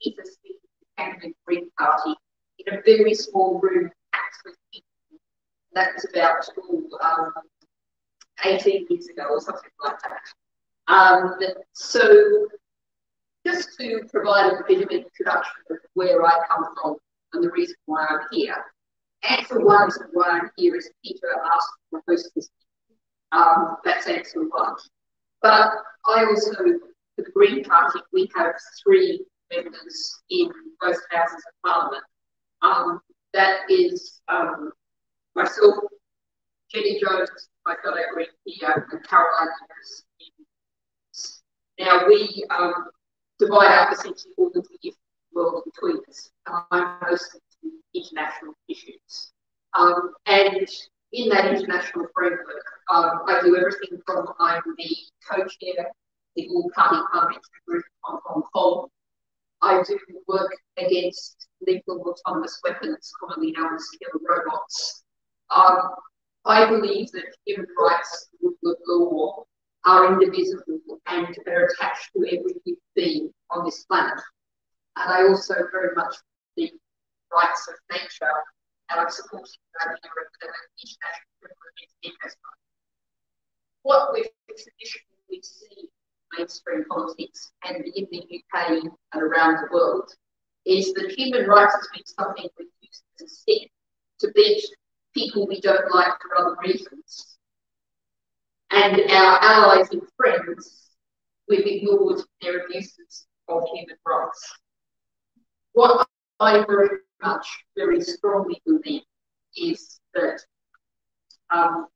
Speaking to the Green Party in a very small room. That was about um, 18 years ago or something like that. Um, so just to provide a bit of introduction of where I come from and the reason why I'm here. Answer one is why I'm here is Peter asked to host this. Um, that's answer one. But I also, for the Green Party, we have three members in both houses of Parliament. Um, that is um, myself, Jenny Jones, my fellow Green here, and Caroline Now we um, divide up essentially all of the world between us. I'm mostly international issues. Um, and in that international framework, um, I do everything from I'm the co-chair the all-party parliamentary group on Hong Kong. I do work against lethal autonomous weapons, commonly known as killer robots. Um, I believe that human rights, rule of law, are indivisible and are attached to every human being on this planet. And I also very much the rights of nature, and I'm supporting the idea of the international criminal What we've traditionally seen mainstream politics and in the UK and around the world is that human rights has been something we've used as a stick to beat people we don't like for other reasons. And our allies and friends, we've ignored their abuses of human rights. What I very much, very strongly believe is that um,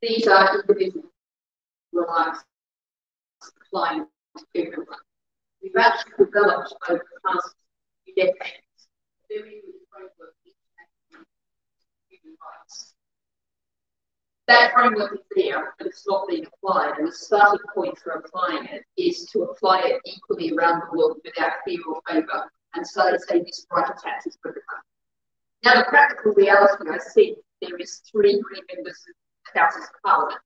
these are individual rights applying to everyone. We've actually developed over the past few decades a very good framework human rights. That framework is there, but it's not being applied, and the starting point for applying it is to apply it equally around the world without fear or favour, and so to say this right of taxes for everyone. Now, the practical reality, I see, there is three Green members of the Houses of Parliament.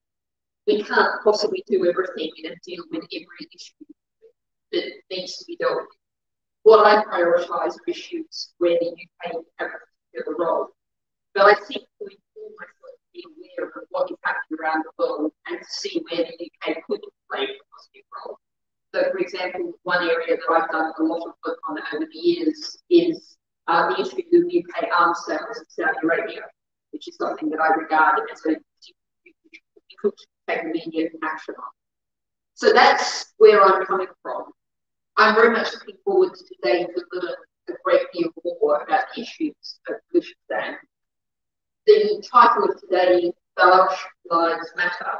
We can't possibly do everything and deal with every issue that needs to be dealt with. What I prioritise are issues where the UK can have a role. But I think we inform myself to be aware of what is happening around the world and to see where the UK could play a positive role. So, for example, one area that I've done a lot of work on over the years is uh, the issue of UK arms sales in Saudi Arabia, which is something that I regard as a could take immediate action on. So that's where I'm coming from. I'm very much looking forward to today to learn a great deal more about the issues of Balochistan. The title of today, Baloch Lives Matter,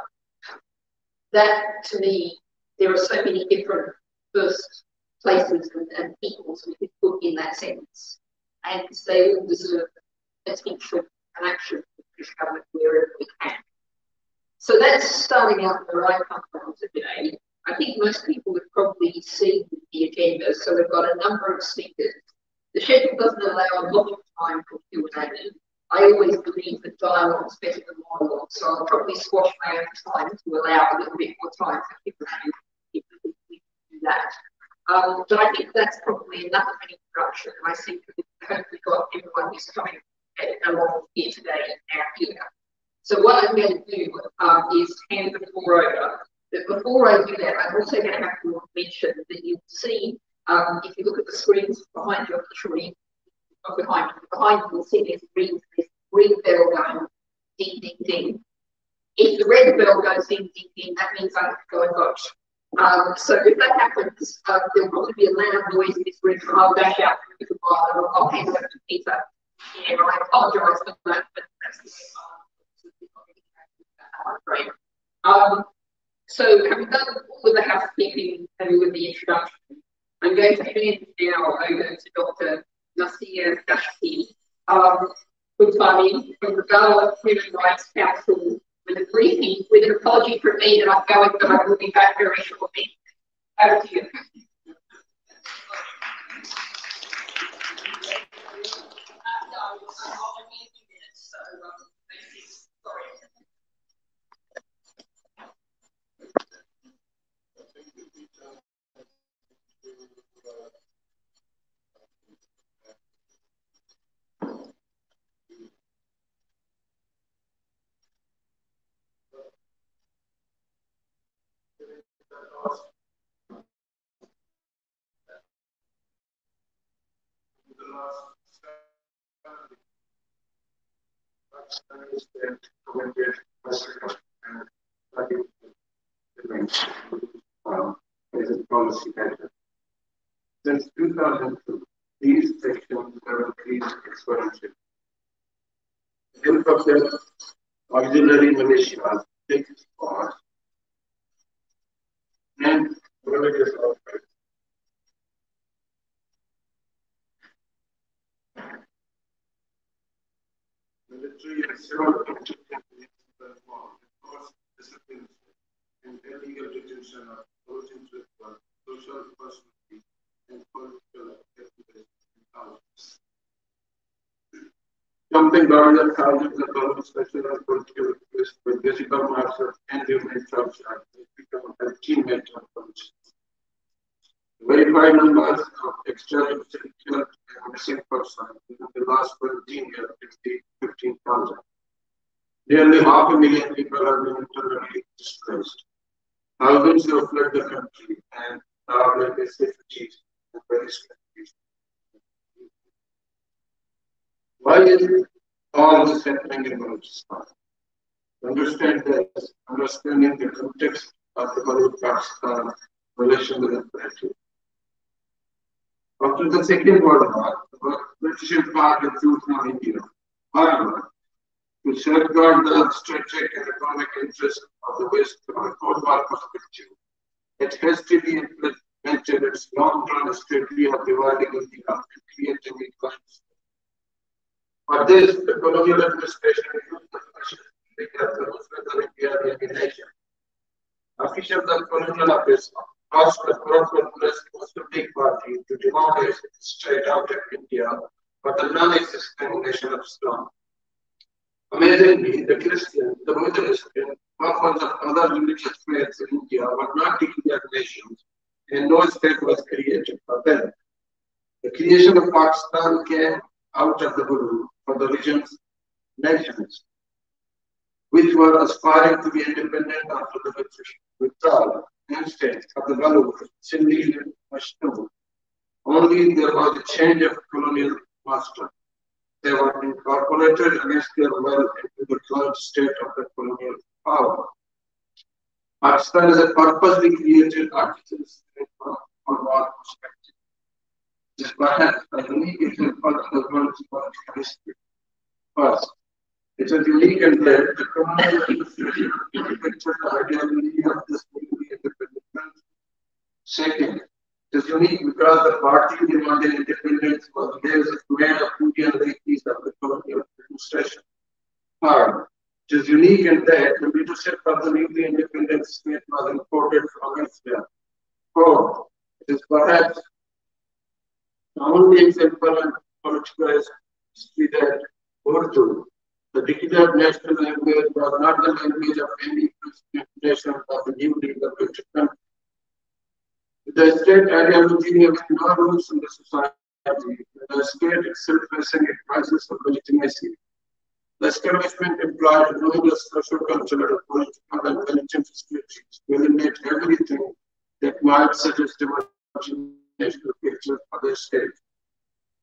that to me there are so many different first places and, and peoples we could put in that sentence. And they all deserve attention and action from the British government wherever we can. So that's starting out where I come from today. I think most people have probably seen the agenda. So we've got a number of speakers. The schedule doesn't allow a lot of time for Q&A. I always believe that dialogue is better than monologue, so I'll probably squash my own time to allow a little bit more time for if we do that. Um, but I think that's probably enough of an introduction. I think we've hopefully got everyone who's coming along here today now here. So what I'm going to do um, is hand the floor over. But before I do that, I'm also going to have to mention that you'll see, um, if you look at the screens behind you, literally behind you, behind you, you'll see this green, this green bell going ding, ding, ding. If the red bell goes ding, ding, ding, that means I have to go and vote. Um, so if that happens, uh, there'll probably be a loud noise in this room, I'll dash out little while and I'll, hand over to Peter. And I apologise for that, but that's the um, so having done all of the housekeeping and with the introduction, I'm going to hand now over to Dr. Naseer Dashti, um, from the Gala Human Rights Council with a briefing, with an apology from me that I'm going, but I will be back very shortly. Over to you. Um, a policy. Since 2002, these sections have increased exponentially. The help the auxiliary militias takes part and religious outbreaks. Military and civil contingencies were formed, forced disciplines and illegal detention of those in social personality and political activities in thousands. Jumping larger thousands of dollars special and political activists with marks of and human jobs are become a teammate of politicians. Verified numbers of extrajudicial killed and missing persons in the last 17 years exceed 15,000. Nearly half a million people have been internally displaced. Thousands have fled the country and are in refugees in various countries. Why is all this happening in Balochistan? Understand this, understanding the context of the Balochistan relation with the After the Second World War, the British Empire withdrew from India. However, to safeguard the strategic and economic interests of the West from a Cold War perspective, it has to be implemented its long-term strategy of dividing India and creating equals. For this, the colonial administration used the pressure because the India the. Officials of colonial office asked the pro-populist Muslim League Party to demolish straight out of India for the non-existent nation of Islam. Amazingly, the Christians, the Muslims, and of other religious faiths in India were not declared nations, and no state was created for them. The creation of Pakistan came out of the blue for the region's nations, which were aspiring to be independent after the withdrawal instead of the Baloch, Sindhi, and Pashto. Only there was a change of colonial master they were incorporated against their will into the current state of the colonial power. Pakistan is a purposely created state from war perspective. Is perhaps a unique example of the world's political history. First, it is unique in that the colonial administration pictured the ideology of this newly independent country. Second, it is unique because the party demanding independence was based made of Indian ladies of the colonial administration. Third, it is unique in that the leadership of the newly independent state was imported from Israel. Fourth, it is perhaps the only example in political history that Urdu, the declared national language, was not the language of any nation of the newly liberated country. The state ideology has no roots in the society. The state itself facing a crisis of legitimacy. The establishment employed numerous social, cultural, political, and religious strategies to eliminate everything that might suggest a national picture for the state.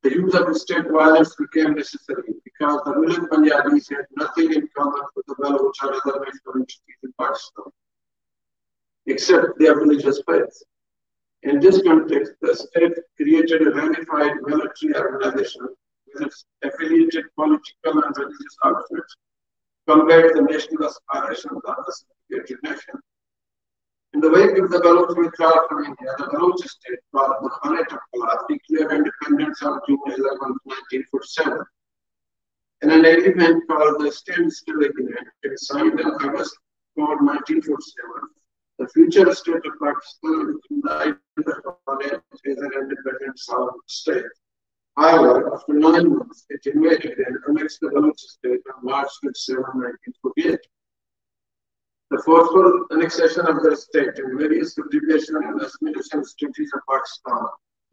The use of state violence became necessary because the ruling Punjabis had nothing in common with the Baloch or other national entities in Pakistan, except their religious faith. In this context, the state created a ramified military organization with its affiliated political and religious outfits, combat the national aspirations of the segregated nation. In the wake of the Baloch withdrawal from India, the Baloch state called the of Kalat declared independence on June 11, 1947. In an agreement called the Standstill Agreement, it signed in August 4, 1947, the future state of Pakistan is united as an independent sovereign state. However, after nine months, it invaded and annexed the Baloch state on March 27, 1948. The forceful annexation of the state and various subjugation and assimilation strategies of Pakistan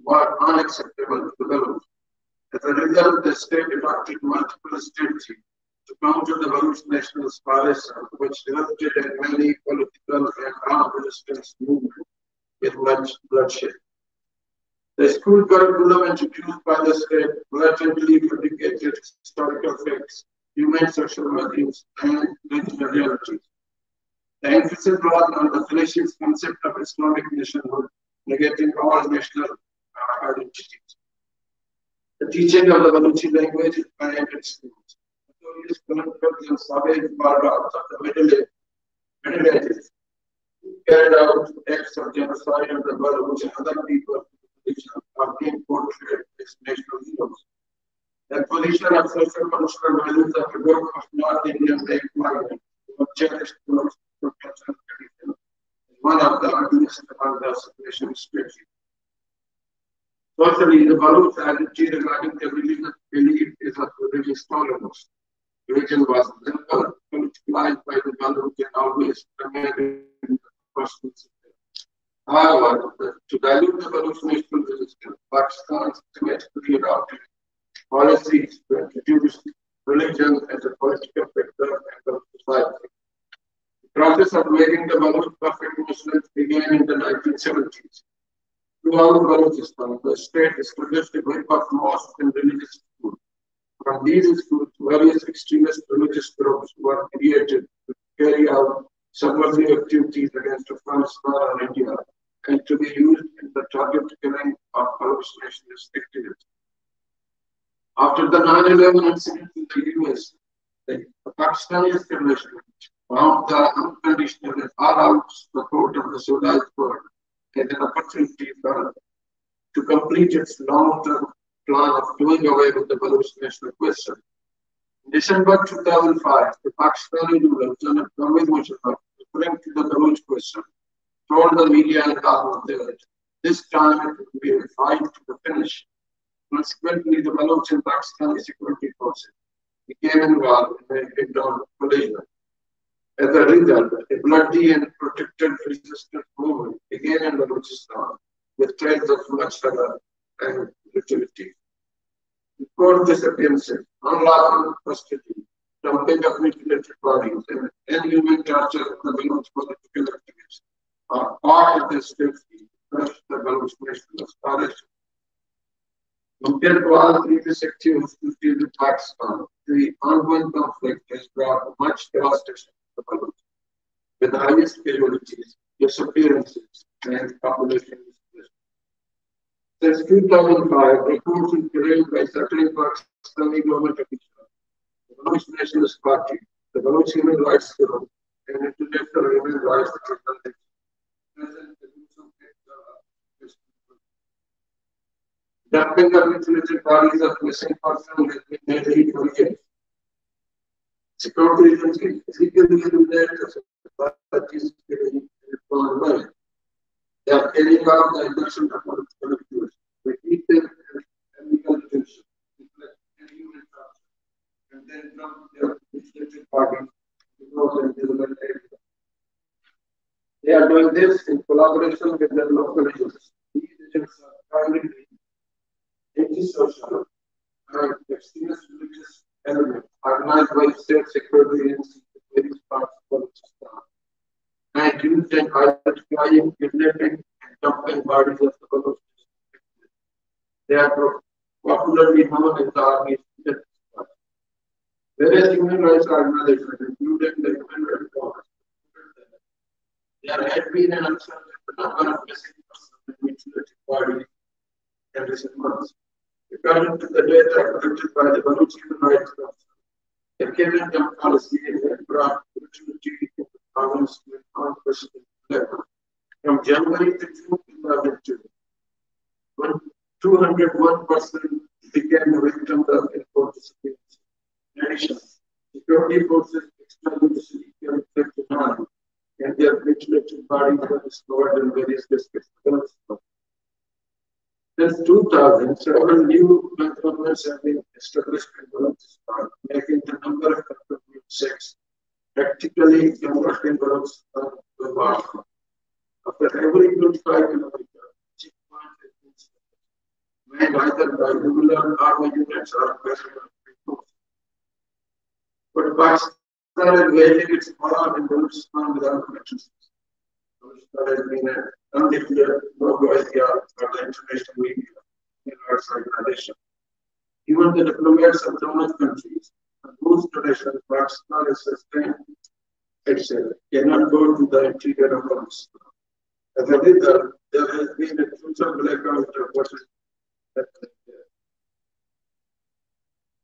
were unacceptable to the Baloch. As a result, the state adopted multiple strategies to counter the Baloch national aspiration, which resulted in many political and armed resistance movements. With bloodshed. The school curriculum introduced by the state blatantly fabricated historical facts, human social values, and regional realities. The emphasis was on the fallacious concept of Islamic nationhood, negating all national uh, identities. The teaching of the Baluchi language banned at schools. Notorious conquerors and savage barbars of the Middle, Age, Middle Ages carried out acts of genocide on the Baluch and other people are being portrayed as national heroes. The position of social cultural values of the work of North Indian environment was cherished towards professional tradition is one of the earliest among the separation strategies. Socially, the Baluch identity regarding the religious belief is of religious tolerance. Religion was never politicized by the Baluch and always remained in the personal However, to dilute the Baluch national resistance, Pakistan systematically adopted policies to introduce religion as a political factor and in society. Process of making the Baluch perfect Muslims began in the 1970s. Throughout Balochistan, the state established a group of mosques and religious schools. From these schools, various extremist religious groups were created to carry out subversive activities against Afghanistan and India and to be used in the target killing of Baloch nationalist activities. After the 9-11 incident in the US, the Pakistani establishment found the unconditional and all-out support of the civilized world as an opportunity for to complete its long-term plan of doing away with the Baloch national question. In December 2005, the Pakistani ruler, General Pervez Musharraf, referring to the Baloch question, told the media and government that this time it would be a fight to the finish. Consequently, the Baloch and Pakistani security forces became involved in a head-on collision. As a result, a bloody and protected resistance movement began in Balochistan with trails of bloodshed and brutality. Before this appearances, unlawful custody, dumping of mutilated bodies, and inhuman torture of the Baloch political activists are part of this safety to the Baloch nationalist coalition. Compared to all previous activities with Pakistan, the ongoing conflict has brought much devastation to with the highest casualties, disappearances, and population since 2005, reports in carried by certain Pakistani government officials, the Baloch Nationalist Party, the Baloch Human Rights Group, and the International Human Rights Organization. Dumping of influential bodies of missing persons has been nearly 20 years. Security agencies physically the parties in foreign money. They are carrying out the induction of activities. They keep them in legal detention, and human trafficking, and then dump their legislative parties They are doing this in collaboration with their local agents. These agents are primarily antisocial and extremist religious organized by state security agencies in various parts of and in identifying, kidnapping, and dumping bodies of the. They are popularly known as the Army Various human rights organizations, including the Human Rights Watch, there had been an uncertain number of missing persons and mutilated bodies in recent months. According to the data collected by the Human Rights Council, the Kenyan policy had brought brutality to the province to unprecedented level. From January to June 2002, when 201 persons became victims of enforced disappearance. In addition, security forces extrajudicially killed 59 and their mutilated bodies were discovered in various districts. Since 2000, several new cantonments have been established in Balochistan, making the number of cantonments six, practically converting Balochistan a war. After every 25 kilometers, checkpoint has been made either by regular army units or personal forces. But Pakistan is waging its war in Balochistan without connections. There has been the international in our. Even the diplomats of donor countries whose traditions Pakistan is sustained cannot go to the interior of Pakistan. As a result, uh, there has been a total blackout.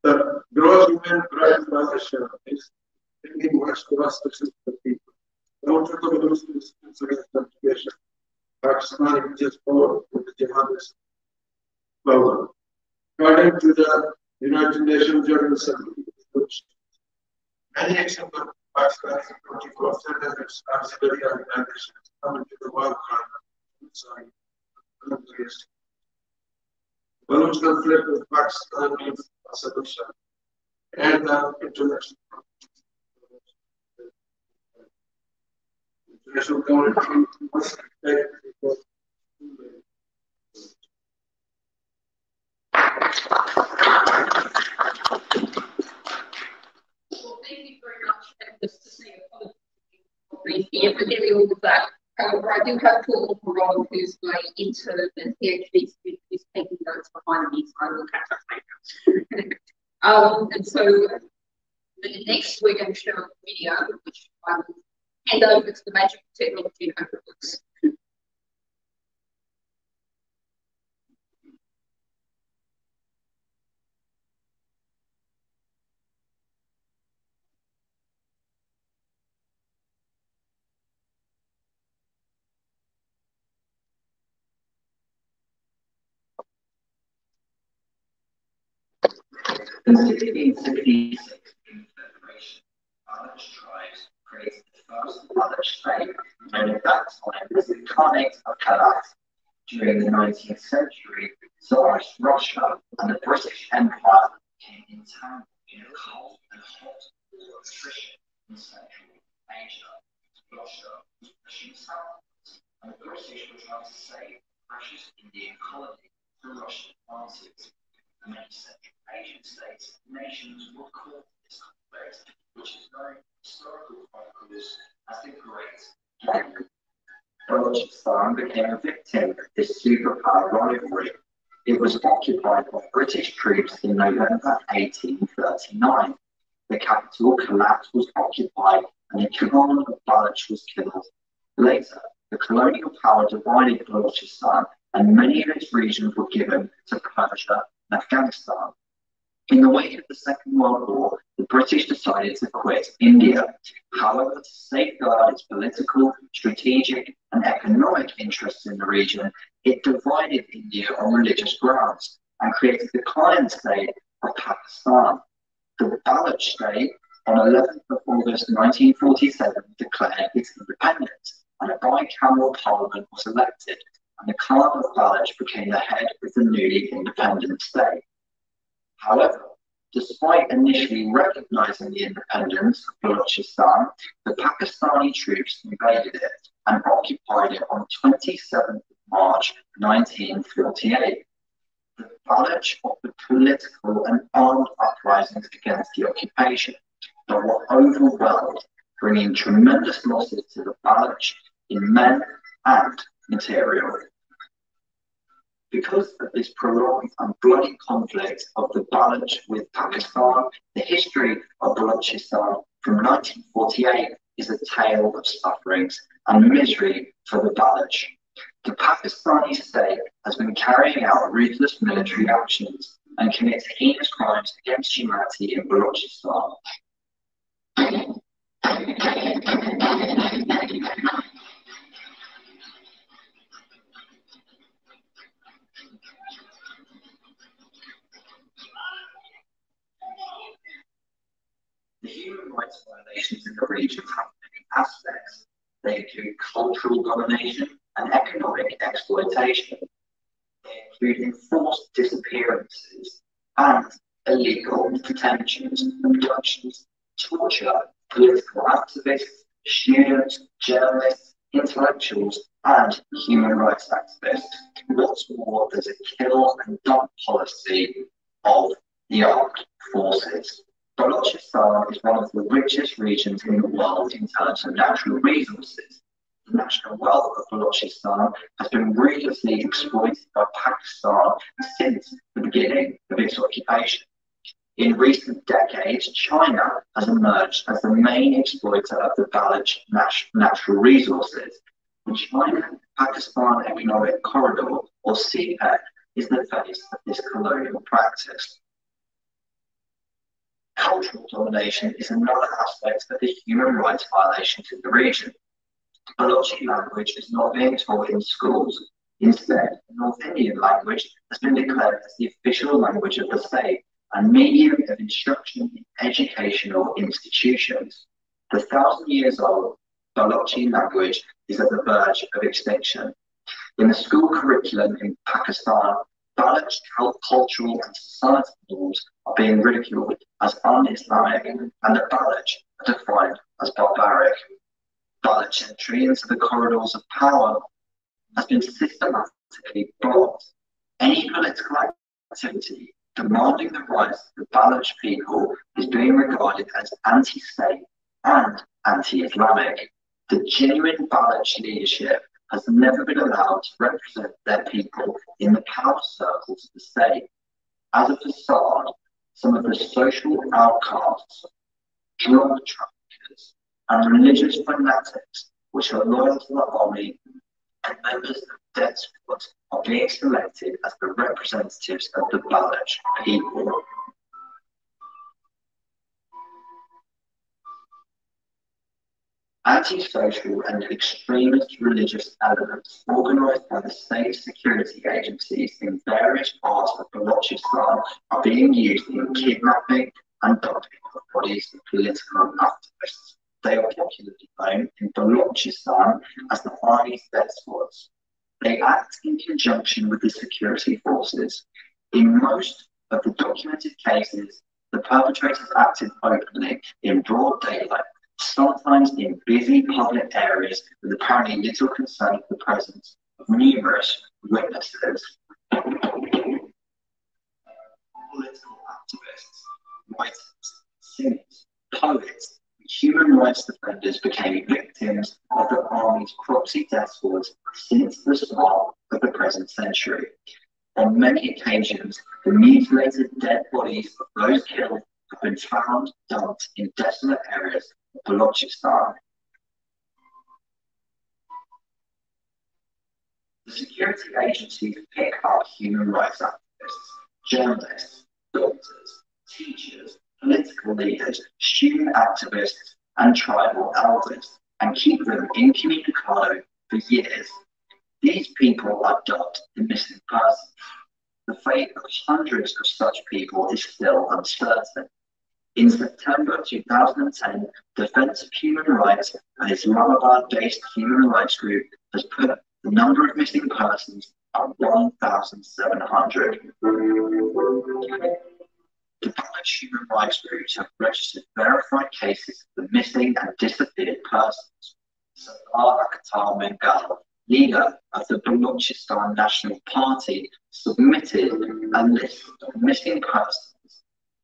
The gross human rights violation is bringing much devastation to the people. Is for the jihadist power. According to the United Nations General Assembly, many actions of Pakistan is 24 7 its auxiliary organizations come into the world sorry, Balance conflict with Pakistan means a solution and the international international community must respect just to all I do have Paul Perron, who's my intern and PhD student, who's taking notes behind me, so I will catch up later. um, and so next we're going to show a video, which I will hand over to the Magic Technology and Books. In 1666, the Federation Baloch tribes the first Baloch and at that time was the Khanate of Kalat. During the 19th century, Tsarist Russia and the British Empire became entangled in a cold and hot war of attrition in Central Asia. Russia was pushing southwards, and the British were trying to save precious Indian colony from Russian advances. Many Central Asian states and nations were caught in this conflict, which is in historical as the Great Balochistan became a victim of this superpower rivalry. It was occupied by British troops in November 1839. The capital, Kalat, was occupied and the Khan of Baloch was killed. Later, the colonial power divided Balochistan and many of its regions were given to Persia and Afghanistan. In the wake of the Second World War, the British decided to quit India. However, to safeguard its political, strategic, and economic interests in the region, it divided India on religious grounds and created the client state of Pakistan. The Baloch state, on 11th of August 1947, declared its independence, and a bicameral parliament was elected, and the Khan of Baloch became the head of the newly independent state. However, despite initially recognizing the independence of Balochistan, the Pakistani troops invaded it and occupied it on 27th March 1948. The knowledge of the political and armed uprisings against the occupation, but were overwhelmed, bringing tremendous losses to the Baloch in men and material. Because of this prolonged and bloody conflict of the Baloch with Pakistan, the history of Balochistan from 1948 is a tale of sufferings and misery for the Baloch. The Pakistani state has been carrying out ruthless military actions and commits heinous crimes against humanity in Balochistan. The human rights violations in the region have many aspects. They include cultural domination and economic exploitation. They include enforced disappearances and illegal detentions, abductions, torture, political activists, students, journalists, intellectuals, and human rights activists. What's more, there's a kill and dump policy of the armed forces. Balochistan is one of the richest regions in the world in terms of natural resources. The national wealth of Balochistan has been ruthlessly exploited by Pakistan since the beginning of its occupation. In recent decades, China has emerged as the main exploiter of the Baloch natural resources. The China-Pakistan Economic Corridor, or CPEC, is the face of this colonial practice. Cultural domination is another aspect of the human rights violations in the region. Balochi language is not being taught in schools. Instead, North Indian language has been declared as the official language of the state and medium of instruction in educational institutions. The thousand years old Balochi language is at the verge of extinction. In the school curriculum in Pakistan, Baloch cultural and societal norms are being ridiculed as un-Islamic and the Baloch are defined as barbaric. Baloch entry into the corridors of power has been systematically blocked. Any political activity demanding the rights of the people is being regarded as anti-state and anti-Islamic. The genuine Baloch leadership has never been allowed to represent their people in the power circles of the state. As a facade, some of the social outcasts, drug traffickers, and religious fanatics, which are loyal to the army and members of death squad, are being selected as the representatives of the Baloch people. Anti-social and extremist religious elements organized by the state security agencies in various parts of Balochistan are being used in kidnapping and dumping of bodies of political activists. They are popularly known in Balochistan as the Army's death squads. They act in conjunction with the security forces. In most of the documented cases, the perpetrators acted openly in broad daylight sometimes in busy public areas with apparently little concern for the presence of numerous witnesses. Political activists, writers, singers, poets, human rights defenders became victims of the army's proxy death squads since the start of the present century. On many occasions, the mutilated dead bodies of those killed have been found dumped in desolate areas Balochistan. The security agencies pick up human rights activists, journalists, doctors, teachers, political leaders, student activists, and tribal elders and keep them incommunicado for years. These people are dubbed the missing persons. The fate of hundreds of such people is still uncertain. In September 2010, Defense of Human Rights, an Islamabad-based human rights group, has put the number of missing persons at 1,700. The human rights groups have registered verified cases of the missing and disappeared persons. Sardar Akhtar Mengal, leader of the Balochistan National Party, submitted a list of missing persons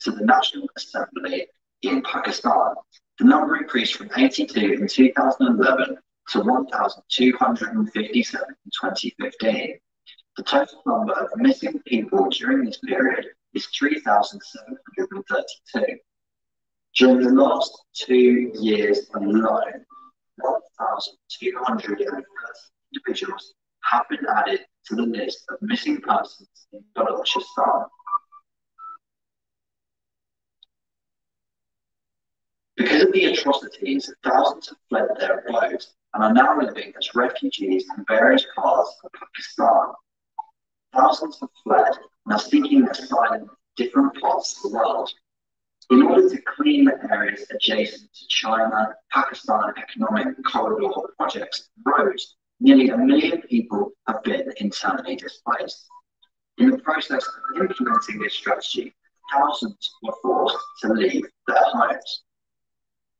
to the National Assembly in Pakistan. The number increased from 82 in 2011 to 1,257 in 2015. The total number of missing people during this period is 3,732. During the last two years alone, 1,230 individuals have been added to the list of missing persons in Balochistan. Because of the atrocities, thousands have fled their abodes and are now living as refugees in various parts of Pakistan. Thousands have fled and are seeking asylum in different parts of the world. In order to clean the areas adjacent to China, Pakistan economic corridor projects roads, nearly a million people have been internally displaced. In the process of implementing this strategy, thousands were forced to leave their homes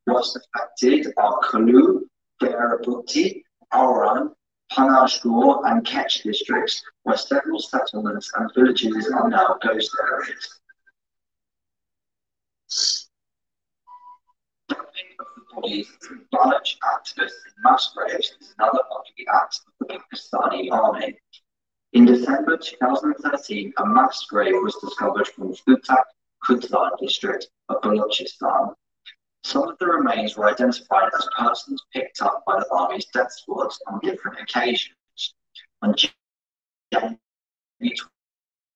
was affected are Kohlu, Darabuti, Awaran, Panjgur, and Kech districts, where several settlements and villages are now ghost areas. Dumping activists in mass graves is another ugly act of the Pakistani army. In December 2013, a mass grave was discovered from the Futak Kutlan district of Balochistan. Some of the remains were identified as persons picked up by the army's death squads on different occasions. On January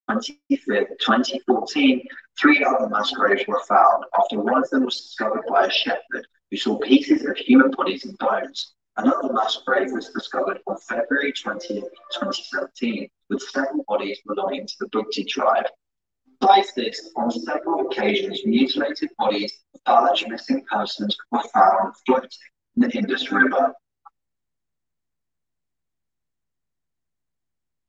25th, 2014, three other mass graves were found after one of them was discovered by a shepherd who saw pieces of human bodies and bones. Another mass grave was discovered on February 20, 2017, with several bodies belonging to the Bugti tribe. Besides this, on several occasions, mutilated bodies of Baloch missing persons were found floating in the Indus River.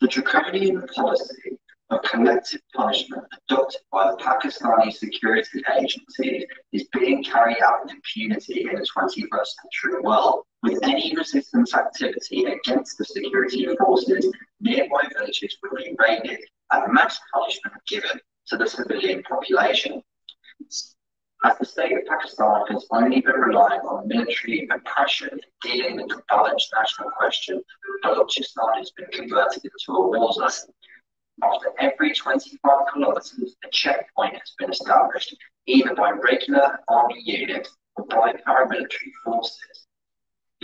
The draconian policy of collective punishment adopted by the Pakistani security agencies is being carried out with impunity in the 21st century world, with any resistance activity against the security forces, nearby villages would be raided and mass punishment given to the civilian population. As the state of Pakistan has only been relying on military oppression in dealing with the Baloch national question, Balochistan has been converted into a war zone. After every 25 kilometers, a checkpoint has been established, either by regular army units or by paramilitary forces.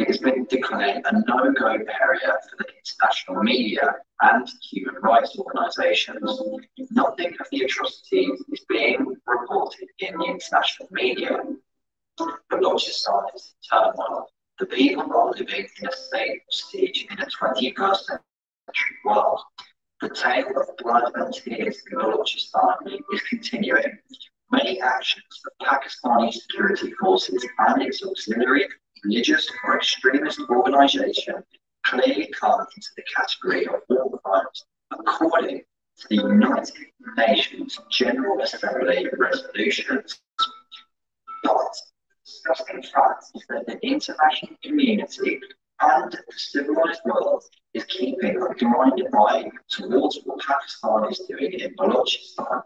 It has been declared a no-go area for the international media and human rights organisations. Nothing of the atrocities is being reported in the international media. Balochistan is in turmoil. The people are living in a state of siege in a 21st century world. The tale of blood and tears in Balochistan is continuing. Many actions of Pakistani security forces and its auxiliary religious or extremist organisation clearly come into the category of war crimes according to the United Nations General Assembly resolutions. But disgusting fact is that the international community and the civilized world is keeping a blind eye towards what Pakistan is doing in Balochistan.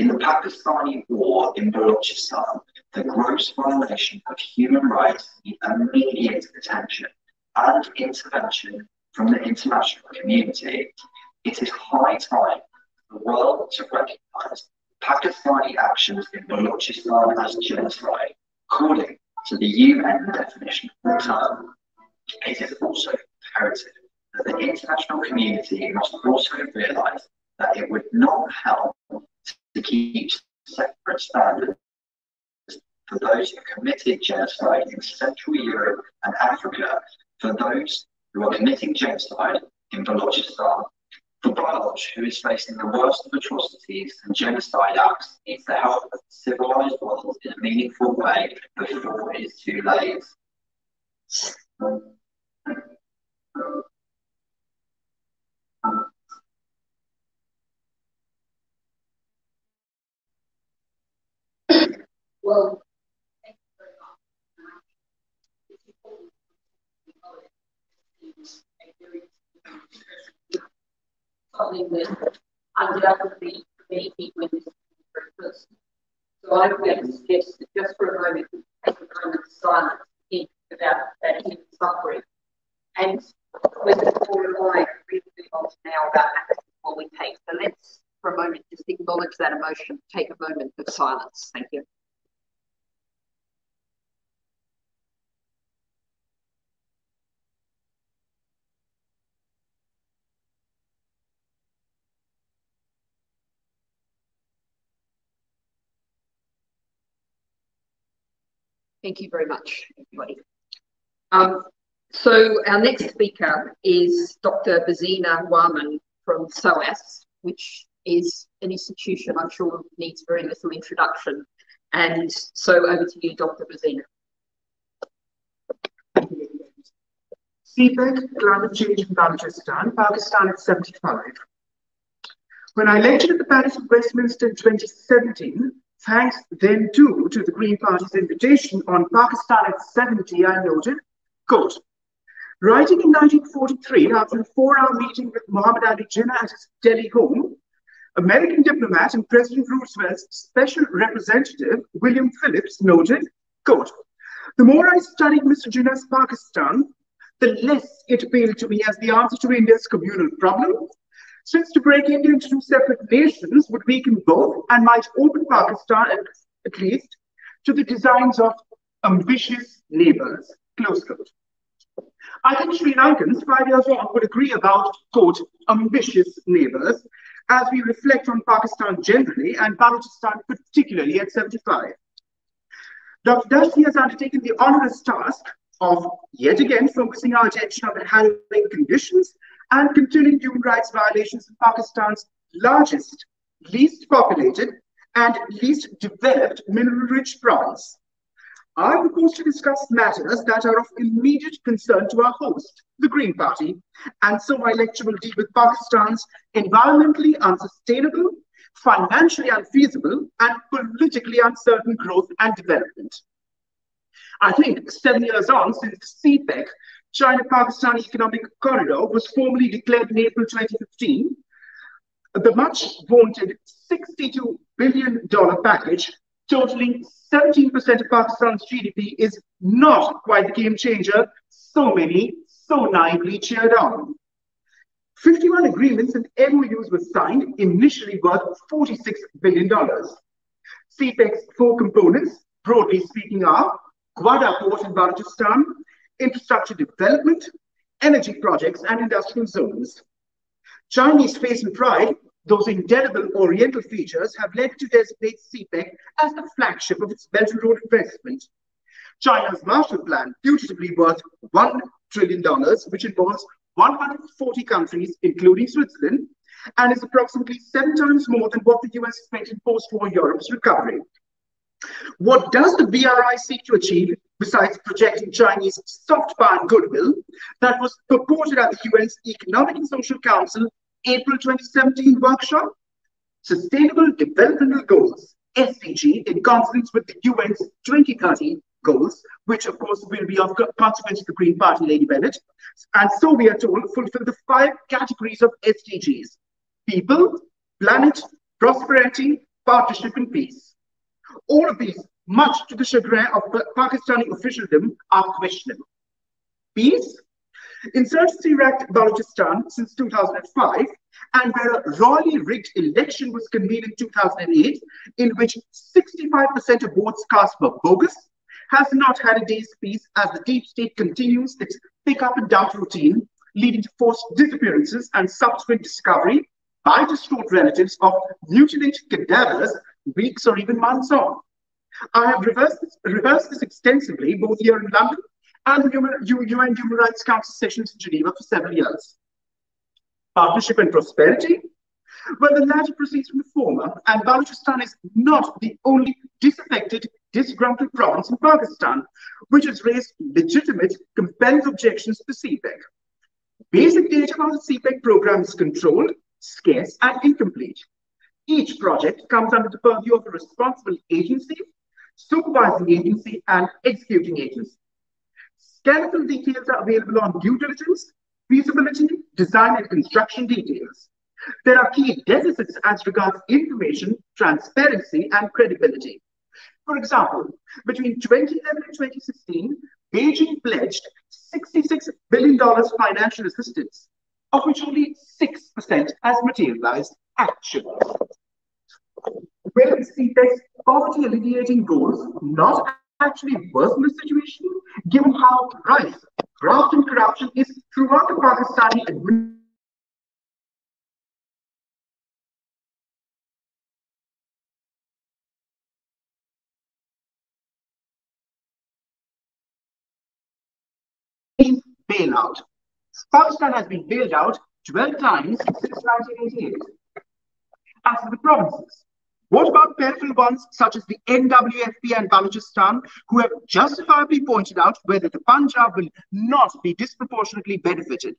In the Pakistani war in Balochistan, the gross violation of human rights need immediate attention and intervention from the international community. It is high time for the world to recognize Pakistani actions in Balochistan as genocide, according to the UN definition of the term. It is also imperative that the international community must also realize that it would not help to keep separate standards for those who committed genocide in Central Europe and Africa, for those who are committing genocide in Balochistan. For Baloch, who is facing the worst of atrocities and genocide acts, needs the help of the civilized world in a meaningful way before it is too late. Well, something that undoubtedly many people in this person. So I'm going to suggest that just for a moment, take a moment of silence to think about that human suffering. And whether Paul and I really on now about what we take. So let's, for a moment, just acknowledge that emotion, take a moment of silence. Thank you. Thank you very much, everybody. Um, so our next speaker is Dr. Burzine Waghmar from SOAS, which is an institution I'm sure needs very little introduction. And so over to you, Dr. Bazina. CPEC, Climate Change in Balochistan, Pakistan at 75. When I lectured at the Palace of Westminster in 2017, thanks then too to the Green Party's invitation on Pakistan at 70, I noted, quote, Writing in 1943 after a four-hour meeting with Muhammad Ali Jinnah at his Delhi home, American diplomat and President Roosevelt's special representative, William Phillips, noted, quote, The more I studied Mr. Jinnah's Pakistan, the less it appealed to me as the answer to India's communal problem, since to break India into two separate nations would weaken both and might open Pakistan, at, least, to the designs of ambitious neighbors. Close quote. I think Sri Lankans five years on would agree about, quote, ambitious neighbors as we reflect on Pakistan generally and Balochistan particularly at 75. Dr. Dashti has undertaken the onerous task of yet again focusing our attention on the harrowing conditions and continuing human rights violations in Pakistan's largest, least populated, and least developed mineral-rich province. I propose to discuss matters that are of immediate concern to our host, the Green Party, and so my lecture will deal with Pakistan's environmentally unsustainable, financially unfeasible, and politically uncertain growth and development. I think seven years on since CPEC, China-Pakistan Economic Corridor was formally declared in April 2015, the much vaunted $62 billion package totaling 17% of Pakistan's GDP is not quite the game changer so many so naively cheered on. 51 agreements and MOUs were signed, initially worth $46 billion. CPEC's four components, broadly speaking, are Gwadar Port in Balochistan, infrastructure development, energy projects, and industrial zones. Chinese face and pride, those indelible Oriental features, have led to designate CPEC as the flagship of its Belt and Road investment. China's Marshall Plan, putatively worth $1 trillion, which involves 140 countries, including Switzerland, and is approximately seven times more than what the US spent in post-war Europe's recovery. What does the BRI seek to achieve besides projecting Chinese soft power and goodwill that was purported at the UN's Economic and Social Council April 2017 workshop? Sustainable Developmental Goals, SDG, in consonance with the UN's 2030 goals, which of course will be of consequence to the Green Party, Lady Bennett. And so we are told fulfill the five categories of SDGs. People, planet, prosperity, partnership, and peace. All of these, much to the chagrin of Pakistani officialdom, are questionable. Peace? Insurgency racked Balochistan since 2005, and where a royally rigged election was convened in 2008, in which 65% of votes cast were bogus, has not had a day's peace as the deep state continues its pick up and dump routine, leading to forced disappearances and subsequent discovery by distraught relatives of mutilated cadavers weeks or even months on. I have reversed this, reversed this extensively both here in London and the UN Human Rights Council sessions in Geneva for several years. Partnership and prosperity? Well, the latter proceeds from the former, and Balochistan is not the only disaffected, disgruntled province in Pakistan, which has raised legitimate, compelling objections to the CPEC. Basic data about the CPEC program is controlled, scarce, and incomplete. Each project comes under the purview of a responsible agency, supervising agency, and executing agency. Skeletal details are available on due diligence, feasibility, design, and construction details. There are key deficits as regards information, transparency, and credibility. For example, between 2011 and 2016, Beijing pledged $66 billion financial assistance, of which only 6% has materialized actually. Will CPEC's poverty alleviating goals not actually worsen the situation, given how rife graft and corruption is throughout the Pakistani administration? bailout. Pakistan has been bailed out 12 times since 1988. As for the provinces, what about peripheral ones such as the NWFP and Balochistan, who have justifiably pointed out whether the Punjab will not be disproportionately benefited?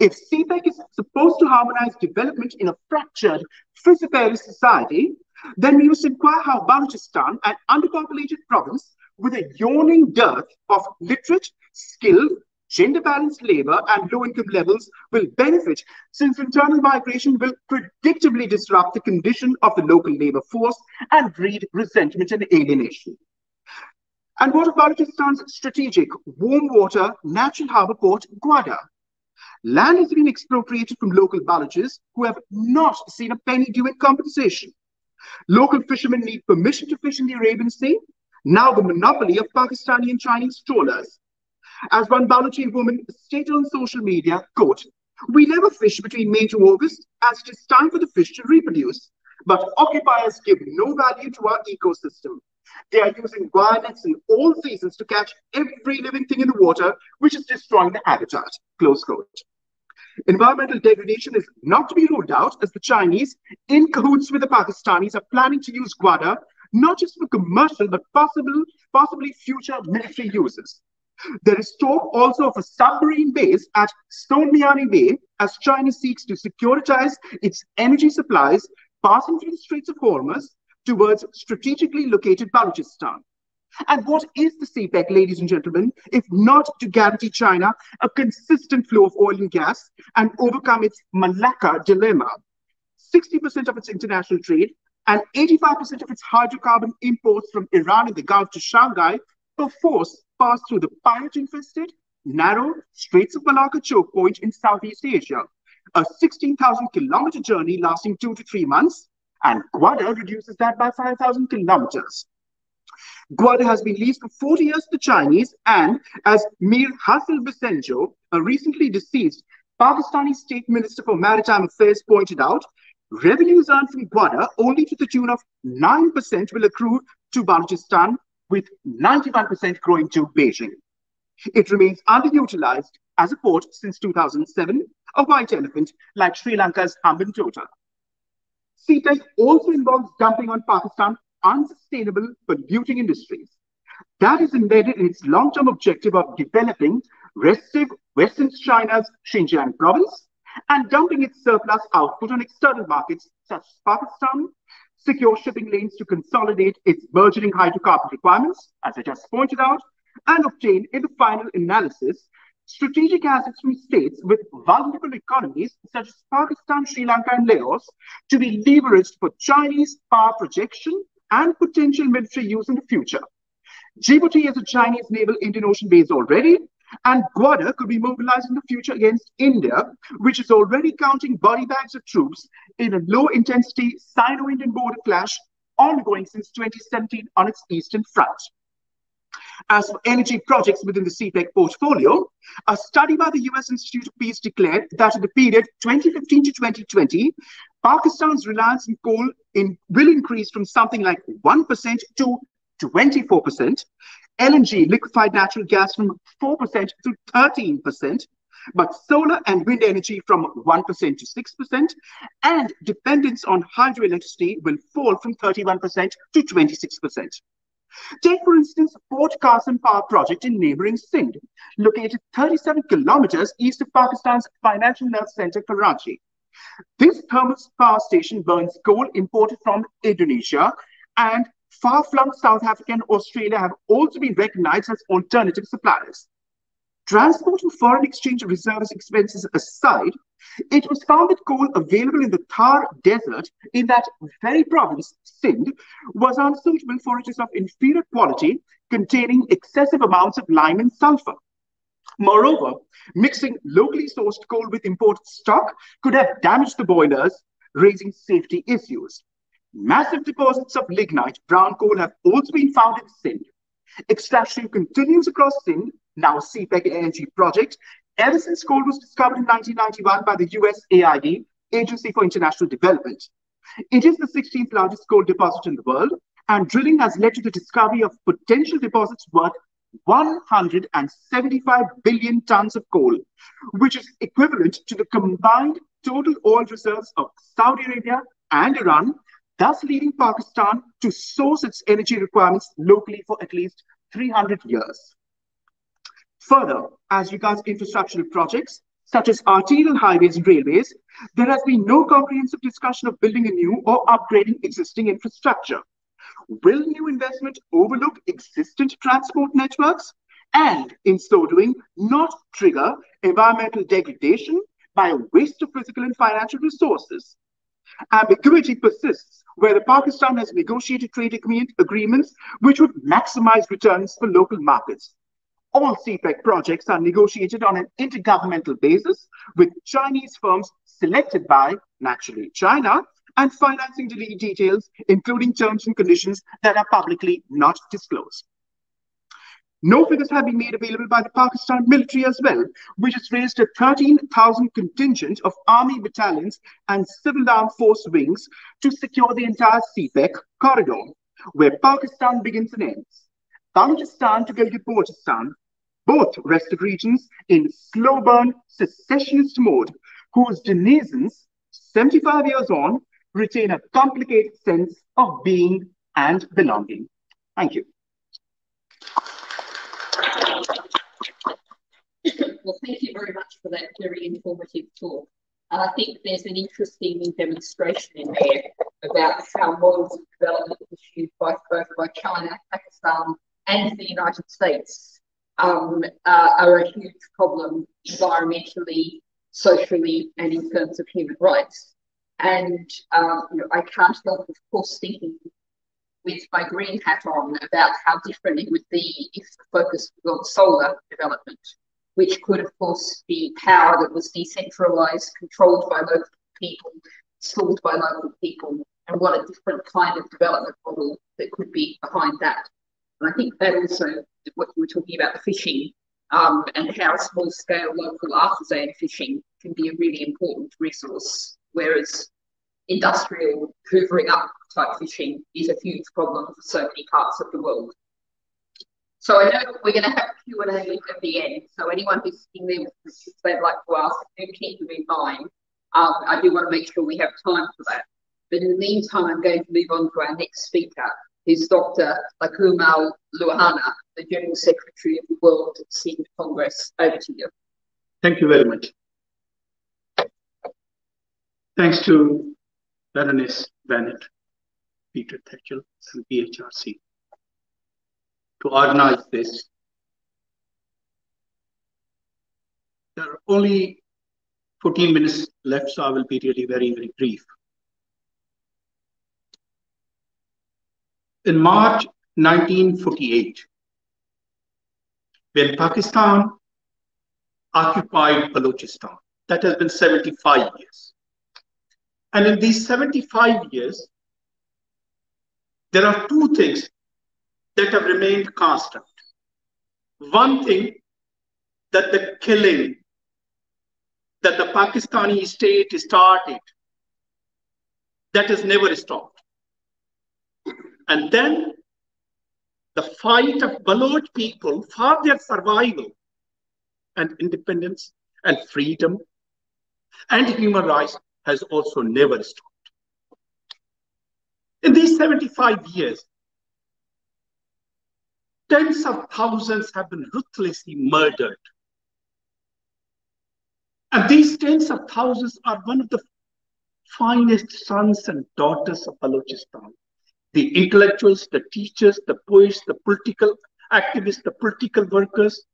If CPEC is supposed to harmonize development in a fractured, fissile society, then we must inquire how Balochistan, an underpopulated province with a yawning dearth of literate, skilled, gender balanced labor and low income levels will benefit since internal migration will predictably disrupt the condition of the local labor force and breed resentment and alienation. And what of Balochistan's strategic warm water natural harbour port, Gwadar? Land has been expropriated from local Balochis who have not seen a penny due in compensation. Local fishermen need permission to fish in the Arabian Sea, now the monopoly of Pakistani and Chinese trawlers. As one Balochi woman stated on social media, quote, we never fish between May to August as it is time for the fish to reproduce. But occupiers give no value to our ecosystem. They are using wire nets in all seasons to catch every living thing in the water, which is destroying the habitat. Close quote. Environmental degradation is not to be ruled out as the Chinese, in cahoots with the Pakistanis, are planning to use Gwadar not just for commercial but possible, possibly future military uses. There is talk also of a submarine base at Sonmiani Bay as China seeks to securitize its energy supplies passing through the Straits of Hormuz towards strategically located Balochistan. And what is the CPEC, ladies and gentlemen, if not to guarantee China a consistent flow of oil and gas and overcome its Malacca dilemma? 60% of its international trade and 85% of its hydrocarbon imports from Iran and the Gulf to Shanghai perforce pass through the pirate-infested, narrow Straits of Malacca choke point in Southeast Asia, a 16,000 kilometer journey lasting two to three months, and Gwadar reduces that by 5,000 kilometers. Gwadar has been leased for 40 years to the Chinese, and as Mir Hasil Bizenjo, a recently deceased Pakistani State Minister for Maritime Affairs, pointed out, revenues earned from Gwadar only to the tune of 9% will accrue to Balochistan, with 91% going to Beijing. It remains underutilized as a port since 2007, a white elephant like Sri Lanka's Hambantota. CPEC also involves dumping on Pakistan unsustainable polluting industries. That is embedded in its long-term objective of developing restive Western China's Xinjiang province and dumping its surplus output on external markets such as Pakistan, secure shipping lanes to consolidate its burgeoning hydrocarbon requirements, as I just pointed out, and obtain, in the final analysis, strategic assets from states with vulnerable economies such as Pakistan, Sri Lanka, and Laos to be leveraged for Chinese power projection and potential military use in the future. Djibouti is a Chinese naval Indian Ocean base already, and Gwadar could be mobilized in the future against India, which is already counting body bags of troops in a low-intensity Sino-Indian border clash ongoing since 2017 on its eastern front. As for energy projects within the CPEC portfolio, a study by the US Institute of Peace declared that in the period 2015 to 2020, Pakistan's reliance on coal in, will increase from something like 1% to 24%, LNG, liquefied natural gas, from 4% to 13%, but solar and wind energy from 1% to 6%, and dependence on hydroelectricity will fall from 31% to 26%. Take, for instance, Port Qasim Power Project in neighboring Sindh, located 37 kilometers east of Pakistan's financial nerve center, Karachi. This thermal power station burns coal imported from Indonesia, and far-flung South Africa and Australia have also been recognized as alternative suppliers. Transport and foreign exchange reserves expenses aside, it was found that coal available in the Thar Desert in that very province, Sindh, was unsuitable for it is of inferior quality, containing excessive amounts of lime and sulfur. Moreover, mixing locally sourced coal with imported stock could have damaged the boilers, raising safety issues. Massive deposits of lignite, brown coal, have also been found in Sindh. Extraction continues across Sindh, now CPEC Energy Project, ever since coal was discovered in 1991 by the US AID, Agency for International Development. It is the 16th largest coal deposit in the world, and drilling has led to the discovery of potential deposits worth 175 billion tons of coal, which is equivalent to the combined total oil reserves of Saudi Arabia and Iran, thus leading Pakistan to source its energy requirements locally for at least 300 years. Further, as regards infrastructural projects, such as arterial highways and railways, there has been no comprehensive discussion of building a new or upgrading existing infrastructure. Will new investment overlook existing transport networks and, in so doing, not trigger environmental degradation by a waste of physical and financial resources? Ambiguity persists whether Pakistan has negotiated trade agreements which would maximize returns for local markets. All CPEC projects are negotiated on an intergovernmental basis with Chinese firms selected by, naturally, China and financing details, including terms and conditions that are publicly not disclosed. No figures have been made available by the Pakistan military as well, which has raised a 13,000 contingent of army battalions and civil armed force wings to secure the entire CPEC corridor, where Pakistan begins and ends. Balochistan to Gilgit-Baltistan, both rested regions in slow burn secessionist mode, whose denizens, 75 years on, retain a complicated sense of being and belonging. Thank you. Well, thank you very much for that very informative talk. And I think there's an interesting demonstration in there about how models of development issued by both by China, Pakistan, and the United States um, uh, are a huge problem environmentally, socially, and in terms of human rights. And um, you know, I can't help, of course, thinking with my green hat on about how different it would be if the focus was on solar development which could, of course, be power that was decentralized, controlled by local people, sold by local people, and what a different kind of development model that could be behind that. And I think that also, what you were talking about, the fishing um, and how small scale local artisan fishing can be a really important resource, whereas industrial hoovering up type fishing is a huge problem for so many parts of the world. So I know we're going to have Q&A at the end. So anyone who's sitting there they'd like to ask, do keep them in mind. Um, I do want to make sure we have time for that. But in the meantime, I'm going to move on to our next speaker, who's Dr. Lakhumal Luhana, the General Secretary of the World Sindhi Congress. Over to you. Thank you very much. Thanks to Baroness Bennett, Peter Tatchell, and BHRC to organize this. There are only 14 minutes left, so I will be really very, very brief. In March 1948, when Pakistan occupied Balochistan, that has been 75 years. And in these 75 years, there are two things that have remained constant. One thing that the killing that the Pakistani state started, that has never stopped. And then the fight of Baloch people for their survival and independence and freedom and human rights has also never stopped. In these 75 years, Tens of thousands have been ruthlessly murdered. And these tens of thousands are one of the finest sons and daughters of Balochistan. The intellectuals, the teachers, the poets, the political activists, the political workers,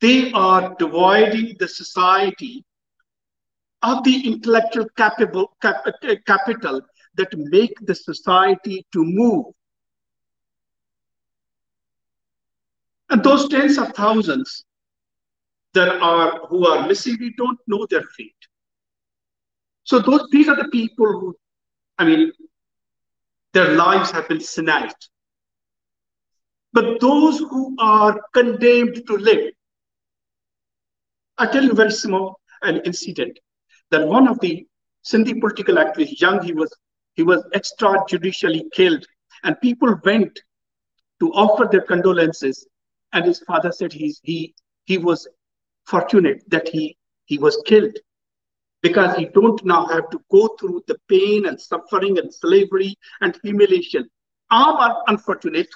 they are dividing the society of the intellectual cap, eh, capital that make the society to move And those tens of thousands that are who are missing, we don't know their fate. So those these are the people who, I mean, their lives have been snatched. But those who are condemned to live, I tell you very small an incident that one of the Sindhi political activists, young, he was he was extrajudicially killed, and people went to offer their condolences and his father said he's, he, he was fortunate that he, he was killed because he don't now have to go through the pain and suffering and slavery and humiliation. I'm unfortunate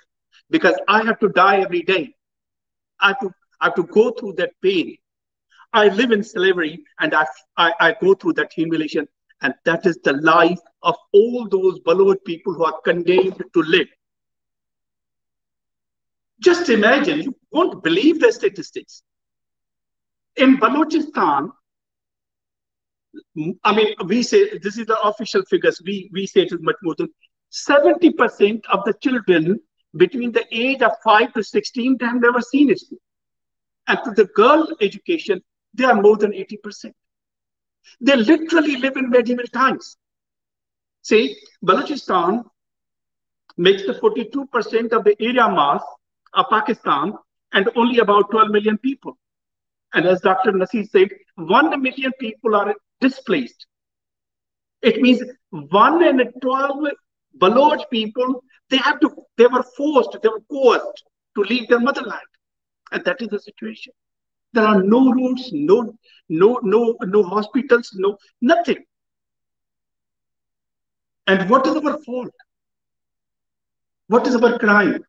because I have to die every day. I have to, I have to go through that pain. I live in slavery and I, I, I go through that humiliation. And that is the life of all those Baloch people who are condemned to live. Just imagine, you won't believe the statistics. In Balochistan, I mean, we say this is the official figures. We we say it is much more than 70% of the children between the age of 5 to 16 have never seen school. And to the girl education, they are more than 80%. They literally live in medieval times. See, Balochistan makes the 42% of the area mass of Pakistan and only about 12 million people. And as Dr. Naseer said, 1 million people are displaced. It means 1 in 12 Baloch people, they have to, they were forced, they were coerced to leave their motherland. And that is the situation. There are no roads, no, no, no, no hospitals, no, nothing. And what is our fault? What is our crime?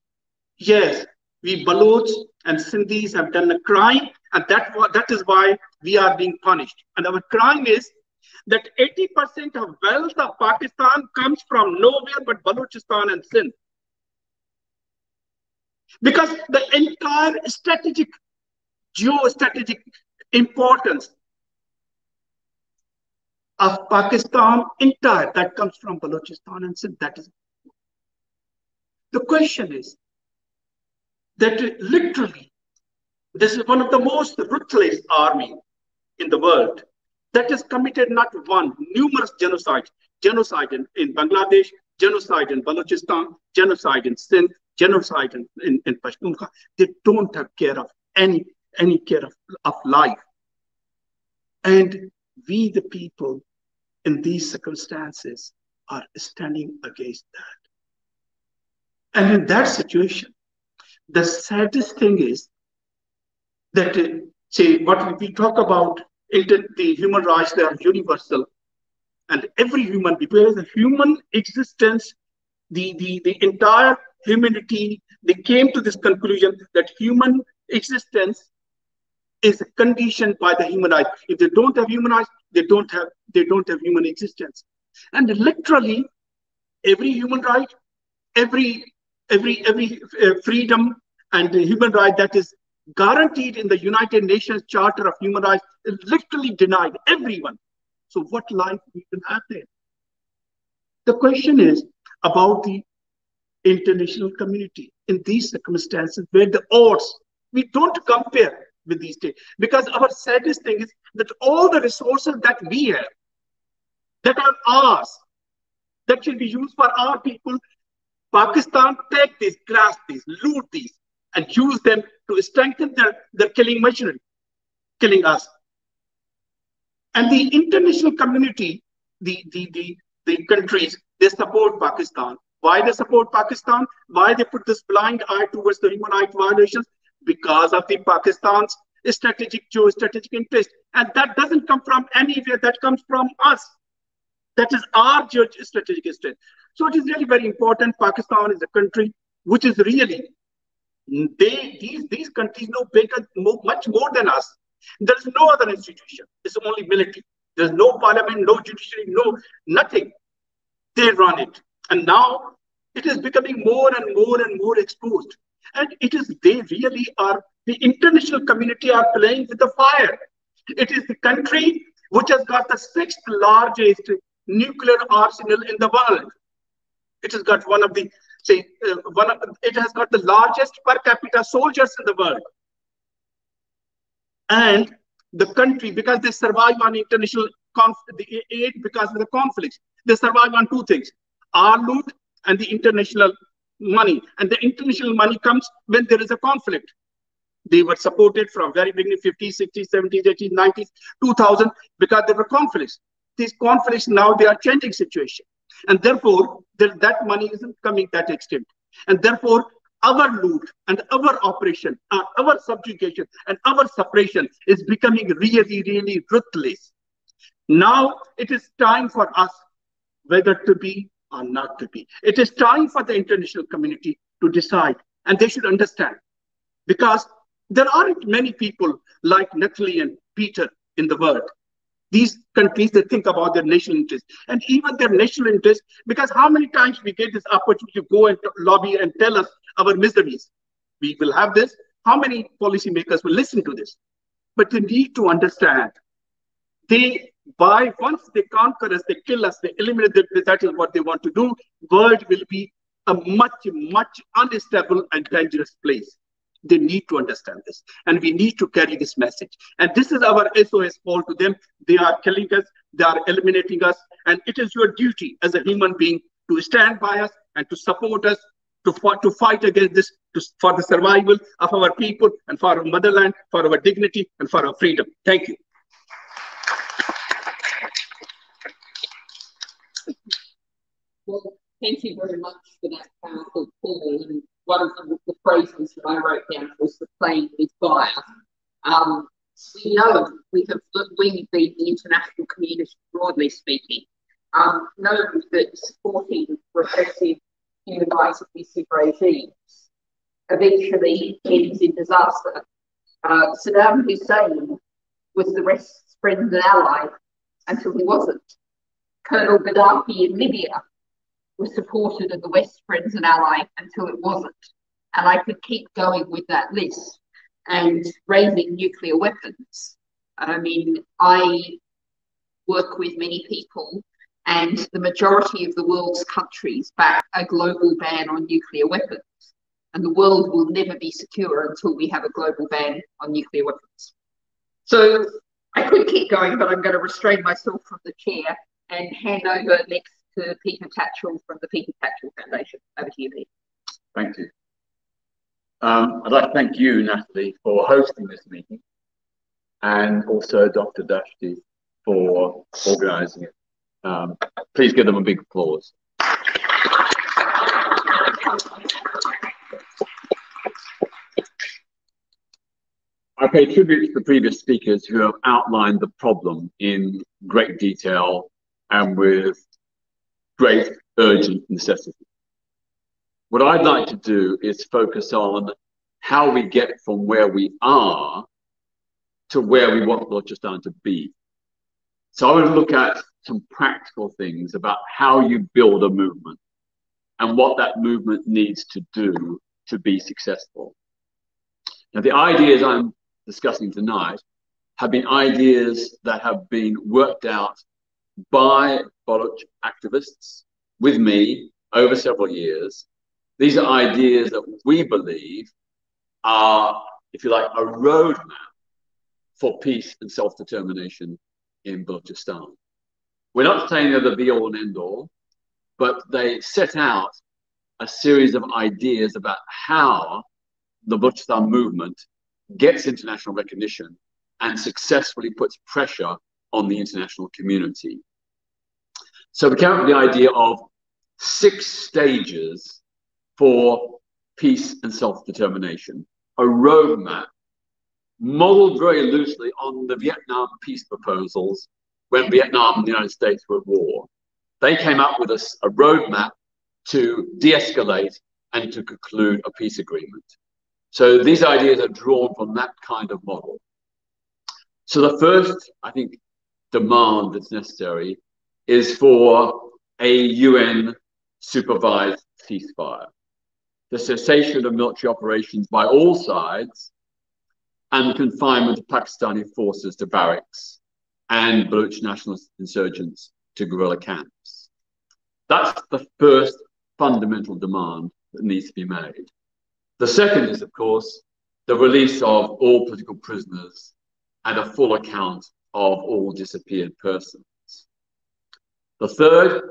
Yes, we Baloch and Sindhis have done a crime, and that, that is why we are being punished. And our crime is that 80% of wealth of Pakistan comes from nowhere but Balochistan and Sindh. Because the entire strategic, geostrategic importance of Pakistan entire that comes from Balochistan and Sindh. That is the question is that literally this is one of the most ruthless army in the world that has committed not one, numerous genocides. Genocide in, in Bangladesh, genocide in Balochistan, genocide in Sindh, genocide in, in, in. They don't have care of any, any care of, of life. And we, the people, in these circumstances, are standing against that. And in that situation, the saddest thing is that, uh, say, what we talk about, inter- the human rights, they are universal. And every human, because the human existence, the, the, the entire humanity, they came to this conclusion that human existence is conditioned by the human rights. If they don't have human rights, they don't have they don't have human existence. And literally, every human right, every every every uh, freedom and human right that is guaranteed in the United Nations Charter of Human Rights is literally denied everyone. So what life can have there? The question is about the international community in these circumstances where the odds we don't compare with these days. because our saddest thing is that all the resources that we have that are ours that should be used for our people pakistan take these grasp these loot these and use them to strengthen their, their killing machinery killing us and the international community the, the the the countries they support pakistan why they support pakistan why they put this blind eye towards the human rights violations because of the Pakistan's strategic geostrategic interest. And that doesn't come from anywhere, that comes from us. That is our geostrategic interest. So it is really very important. Pakistan is a country which is really, they these, these countries know bigger, much more than us. There is no other institution. It's only military. There's no parliament, no judiciary, no nothing. They run it. And now it is becoming more and more and more exposed. And it is they really are, the international community are playing with the fire. It is the country which has got the sixth largest nuclear arsenal in the world. It has got one of the, say, uh, one of, it has got the largest per capita soldiers in the world. And the country, because they survive on international the aid because of the conflicts, they survive on two things, our loot and the international money. And the international money comes when there is a conflict. They were supported from very beginning, 50s, 60s, 70s, 80s, 90s, 2000, because there were conflicts. These conflicts now they are changing situation. And therefore, there, that money isn't coming that extent. And therefore, our loot and our operation, uh, our subjugation and our suppression is becoming really, really ruthless. Now it is time for us whether to be or not to be. It is time for the international community to decide, and they should understand. Because there aren't many people like Natalie and Peter in the world. These countries, they think about their national interest and even their national interest, because how many times we get this opportunity to go and lobby and tell us our miseries? We will have this. How many policymakers will listen to this? But they need to understand they by once they conquer us, they kill us, they eliminate that, that is what they want to do, world will be a much, much unstable and dangerous place. They need to understand this. And we need to carry this message. And this is our SOS call to them. They are killing us, they are eliminating us. And it is your duty as a human being to stand by us and to support us, to, to fight against this, to, for the survival of our people and for our motherland, for our dignity and for our freedom. Thank you. Well, thank you very much for that powerful call. One of the, the phrases that I wrote down was the plane is fire. Um, we know we have we the international community broadly speaking um, know that supporting repressive human rights abusive regimes eventually ends in disaster. Uh, Saddam Hussein was the West's friend and ally until he wasn't. Colonel Gaddafi in Libya was supported of the West friends and ally until it wasn't. And I could keep going with that list and raising nuclear weapons. I mean, I work with many people, and the majority of the world's countries back a global ban on nuclear weapons. And the world will never be secure until we have a global ban on nuclear weapons. So I could keep going, but I'm going to restrain myself from the chair and hand over next to Peter Tatchell from the Peter Tatchell Foundation. Over to you, Pete. Thank you. Um, I'd like to thank you, Natalie, for hosting this meeting and also Dr. Dashti for organising it. Um, please give them a big applause. I pay tribute to the previous speakers who have outlined the problem in great detail and with great urgent necessity. What I'd like to do is focus on how we get from where we are to where we want Balochistan to be. So I want to look at some practical things about how you build a movement and what that movement needs to do to be successful. Now, the ideas I'm discussing tonight have been ideas that have been worked out by Baloch activists with me over several years. These are ideas that we believe are, if you like, a roadmap for peace and self-determination in Balochistan. We're not saying they're the be-all and end-all, but they set out a series of ideas about how the Balochistan movement gets international recognition and successfully puts pressure on the international community. So we came up with the idea of six stages for peace and self-determination, a roadmap modeled very loosely on the Vietnam peace proposals when Vietnam and the United States were at war. They came up with a, a roadmap to de-escalate and to conclude a peace agreement. So these ideas are drawn from that kind of model. So the first, I think, demand that's necessary is for a UN supervised ceasefire, the cessation of military operations by all sides, and the confinement of Pakistani forces to barracks and Baloch nationalist insurgents to guerrilla camps. That's the first fundamental demand that needs to be made. The second is, of course, the release of all political prisoners and a full account of all disappeared persons. The third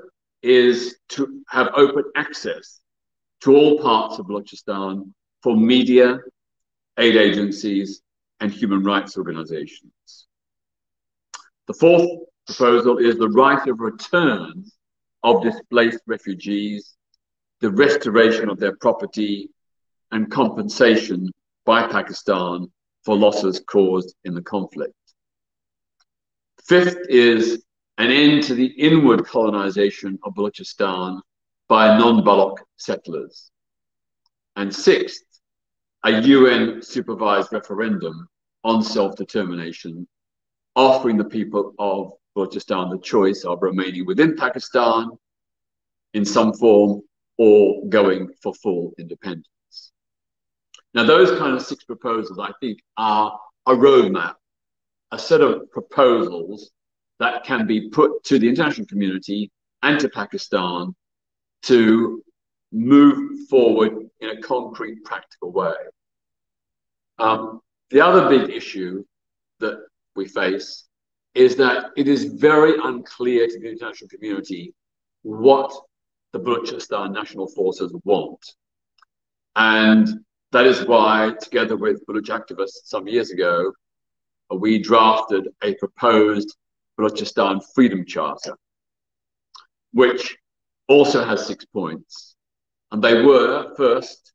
is to have open access to all parts of Balochistan for media, aid agencies, and human rights organizations. The fourth proposal is the right of return of displaced refugees, the restoration of their property, and compensation by Pakistan for losses caused in the conflict. Fifth is an end to the inward colonization of Balochistan by non-Baloch settlers. And sixth, a UN supervised referendum on self-determination, offering the people of Balochistan the choice of remaining within Pakistan in some form or going for full independence. Now, those kind of six proposals, I think, are a roadmap, a set of proposals that can be put to the international community and to Pakistan to move forward in a concrete, practical way. Um, the other big issue that we face is that it is very unclear to the international community what the Balochistan National Forces want. And that is why, together with Baloch activists some years ago, we drafted a proposed Balochistan Freedom Charter, which also has six points. And they were first,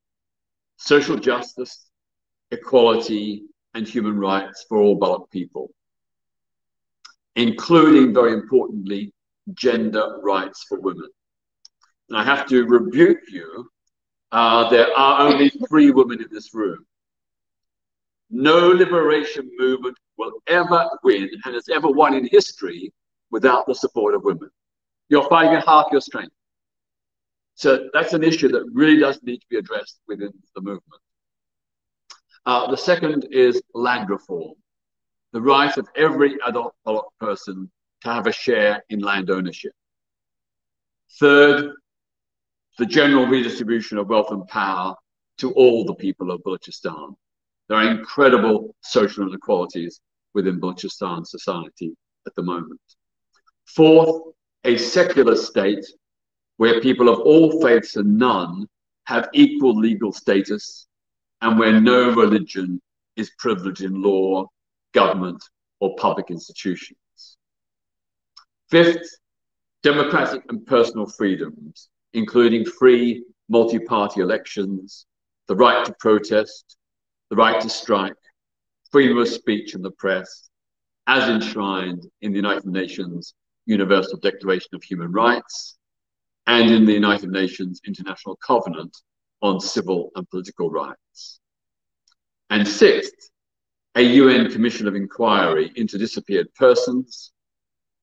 social justice, equality, and human rights for all Baloch people, including, very importantly, gender rights for women. And I have to rebuke you. Uh, there are only three women in this room. No liberation movement will ever win and has ever won in history without the support of women. You're fighting half your strength. So that's an issue that really does need to be addressed within the movement. Uh, the second is land reform, the right of every adult person to have a share in land ownership. Third, the general redistribution of wealth and power to all the people of Balochistan. There are incredible social inequalities within Balochistan society at the moment. Fourth, a secular state where people of all faiths and none have equal legal status and where no religion is privileged in law, government, or public institutions. Fifth, democratic and personal freedoms, including free multi party elections, the right to protest, the right to strike, freedom of speech and the press, as enshrined in the United Nations Universal Declaration of Human Rights and in the United Nations International Covenant on Civil and Political Rights. And sixth, a UN Commission of Inquiry into disappeared persons,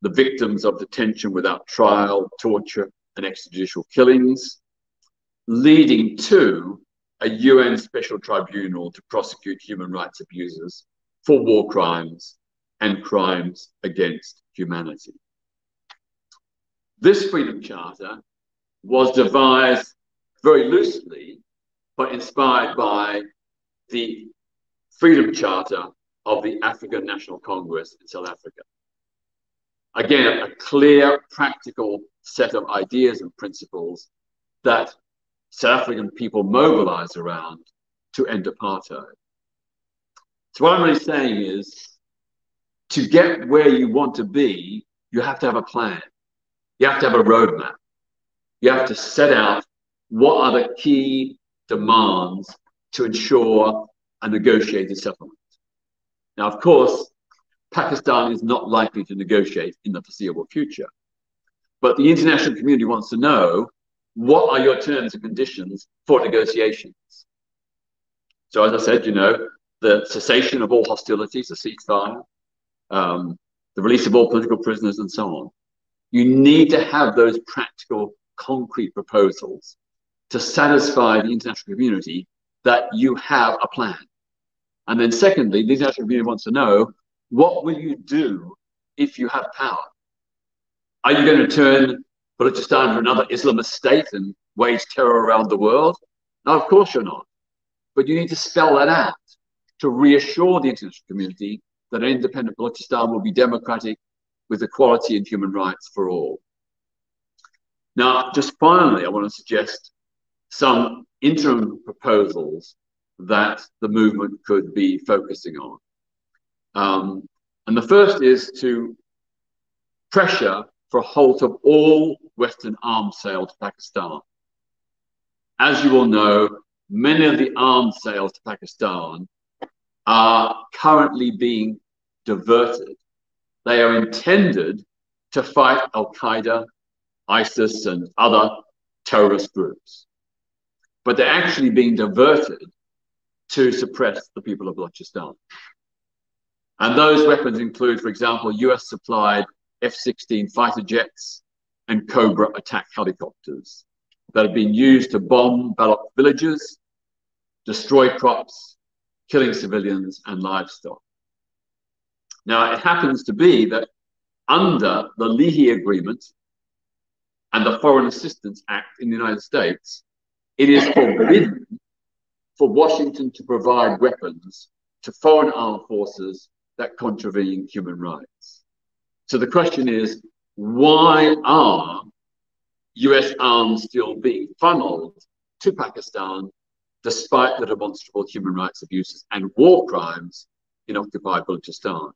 the victims of detention without trial, torture, and extrajudicial killings, leading to a UN special tribunal to prosecute human rights abusers for war crimes and crimes against humanity. This Freedom Charter was devised very loosely, but inspired by the Freedom Charter of the African National Congress in South Africa. Again, a clear, practical set of ideas and principles that South African people mobilize around to end apartheid. So, what I'm really saying is to get where you want to be, you have to have a plan, you have to have a roadmap, you have to set out what are the key demands to ensure a negotiated settlement. Now, of course, Pakistan is not likely to negotiate in the foreseeable future. But the international community wants to know what are your terms and conditions for negotiations? So, as I said, you know, the cessation of all hostilities, the ceasefire, um, the release of all political prisoners, and so on. You need to have those practical, concrete proposals to satisfy the international community that you have a plan. And then, secondly, the international community wants to know what will you do if you have power? Are you going to turn Balochistan into another Islamist state and wage terror around the world? No, of course you're not. But you need to spell that out to reassure the international community that an independent Balochistan will be democratic with equality and human rights for all. Now, just finally, I want to suggest some interim proposals that the movement could be focusing on. Um, and the first is to pressure for a halt of all Western arms sale to Pakistan. As you all know, many of the arms sales to Pakistan are currently being diverted. They are intended to fight Al Qaeda, ISIS, and other terrorist groups. But they're actually being diverted to suppress the people of Balochistan. And those weapons include, for example, US supplied F 16 fighter jets and Cobra attack helicopters that have been used to bomb Baloch villages, destroy crops, killing civilians and livestock. Now, it happens to be that under the Leahy Agreement and the Foreign Assistance Act in the United States, it is forbidden for Washington to provide weapons to foreign armed forces that contravene human rights. So the question is, why are US arms still being funneled to Pakistan despite the demonstrable human rights abuses and war crimes in occupied Balochistan?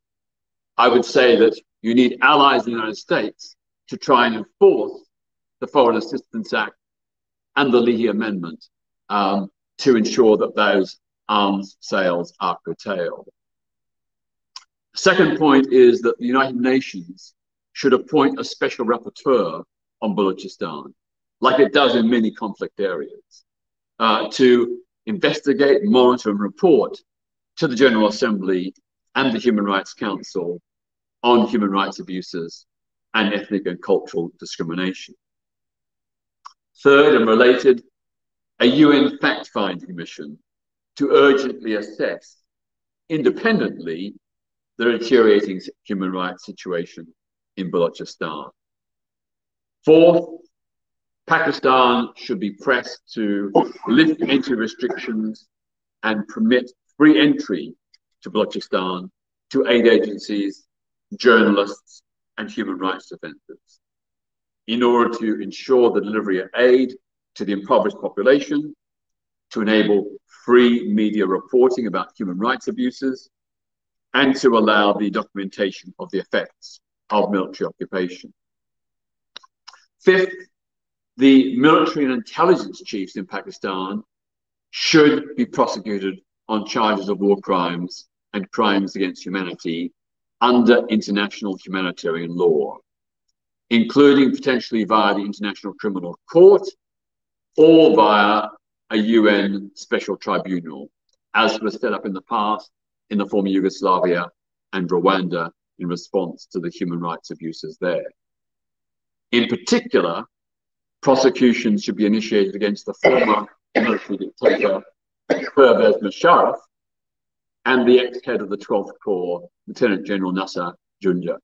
I would say that you need allies in the United States to try and enforce the Foreign Assistance Act and the Leahy Amendment um, to ensure that those arms sales are curtailed. Second point is that the United Nations should appoint a special rapporteur on Balochistan, like it does in many conflict areas, uh, to investigate, monitor, and report to the General Assembly and the Human Rights Council on human rights abuses and ethnic and cultural discrimination. Third and related, a UN fact-finding mission to urgently assess independently the deteriorating human rights situation in Balochistan. Fourth, Pakistan should be pressed to lift entry restrictions and permit free entry to Balochistan to aid agencies, journalists, and human rights defenders in order to ensure the delivery of aid to the impoverished population, to enable free media reporting about human rights abuses, and to allow the documentation of the effects of military occupation. Fifth, the military and intelligence chiefs in Pakistan should be prosecuted on charges of war crimes and crimes against humanity under international humanitarian law including potentially via the International Criminal Court or via a UN special tribunal, as was set up in the past in the former Yugoslavia and Rwanda in response to the human rights abuses there. In particular, prosecutions should be initiated against the former military dictator Pervez Musharraf and the ex-head of the 12th Corps, Lieutenant General Nasser Janjua.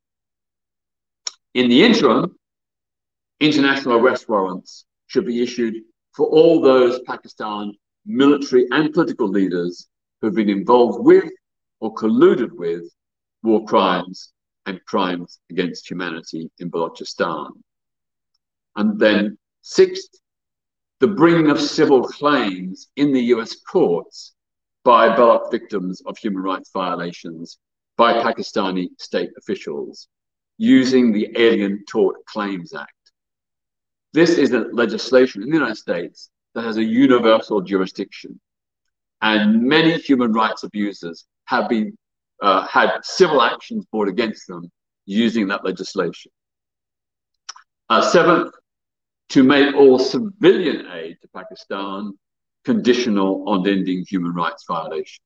In the interim, international arrest warrants should be issued for all those Pakistan military and political leaders who have been involved with or colluded with war crimes and crimes against humanity in Balochistan. And then, sixth, the bringing of civil claims in the US courts by Baloch victims of human rights violations by Pakistani state officials using the Alien Tort Claims Act. This is a legislation in the United States that has a universal jurisdiction. And many human rights abusers have been uh, had civil actions brought against them using that legislation. Uh, seventh, to make all civilian aid to Pakistan conditional on ending human rights violations.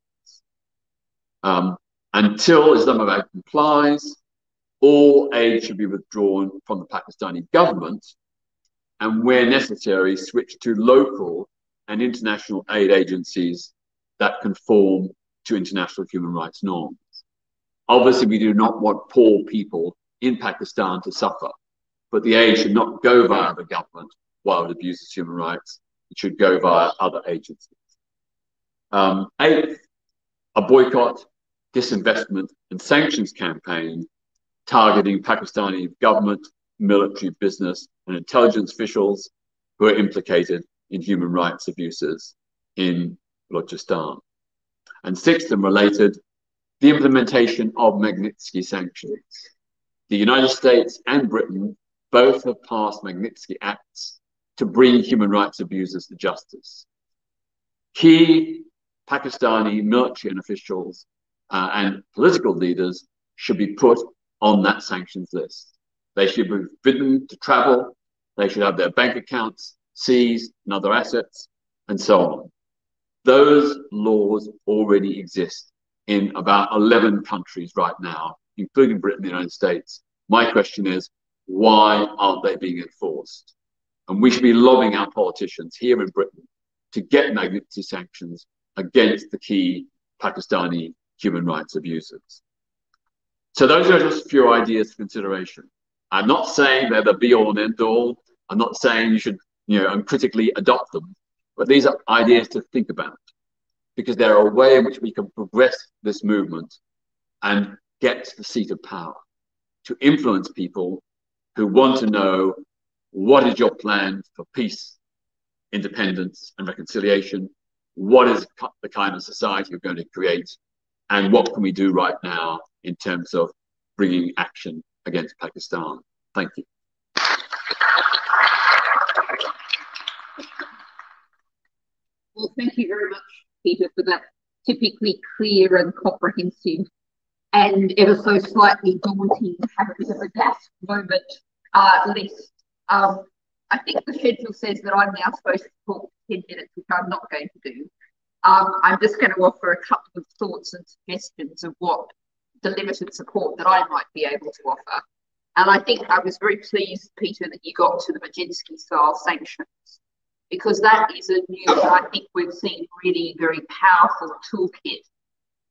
Um, until Islamabad complies, all aid should be withdrawn from the Pakistani government and where necessary, switch to local and international aid agencies that conform to international human rights norms. Obviously, we do not want poor people in Pakistan to suffer, but the aid should not go via the government while it abuses human rights. It should go via other agencies. Um, eighth, a boycott, disinvestment, and sanctions campaign targeting Pakistani government, military, business, and intelligence officials who are implicated in human rights abuses in Balochistan. And sixth and related, the implementation of Magnitsky sanctions. The United States and Britain both have passed Magnitsky Acts to bring human rights abusers to justice. Key Pakistani military and officials uh, and political leaders should be put on that sanctions list. They should be forbidden to travel. They should have their bank accounts seized and other assets and so on. Those laws already exist in about 11 countries right now, including Britain and the United States. My question is, why aren't they being enforced? And we should be lobbying our politicians here in Britain to get Magnitsky sanctions against the key Pakistani human rights abusers. So those are just a few ideas for consideration. I'm not saying they're the be all and end all. I'm not saying you should, you know, uncritically adopt them, but these are ideas to think about because they're a way in which we can progress this movement and get to the seat of power to influence people who want to know what is your plan for peace, independence, and reconciliation? What is the kind of society you're going to create? And what can we do right now in terms of bringing action against Pakistan? Thank you. Well, thank you very much, Peter, for that typically clear and comprehensive and ever so slightly daunting, have a bit of a gasp moment uh, list. Um, I think the schedule says that I'm now supposed to talk 10 minutes, which I'm not going to do. Um, I'm just going to offer a couple of thoughts and suggestions of what the limited support that I might be able to offer. And I think I was very pleased, Peter, that you got to the Magnitsky style sanctions, because that is a new, I think we've seen really very powerful toolkit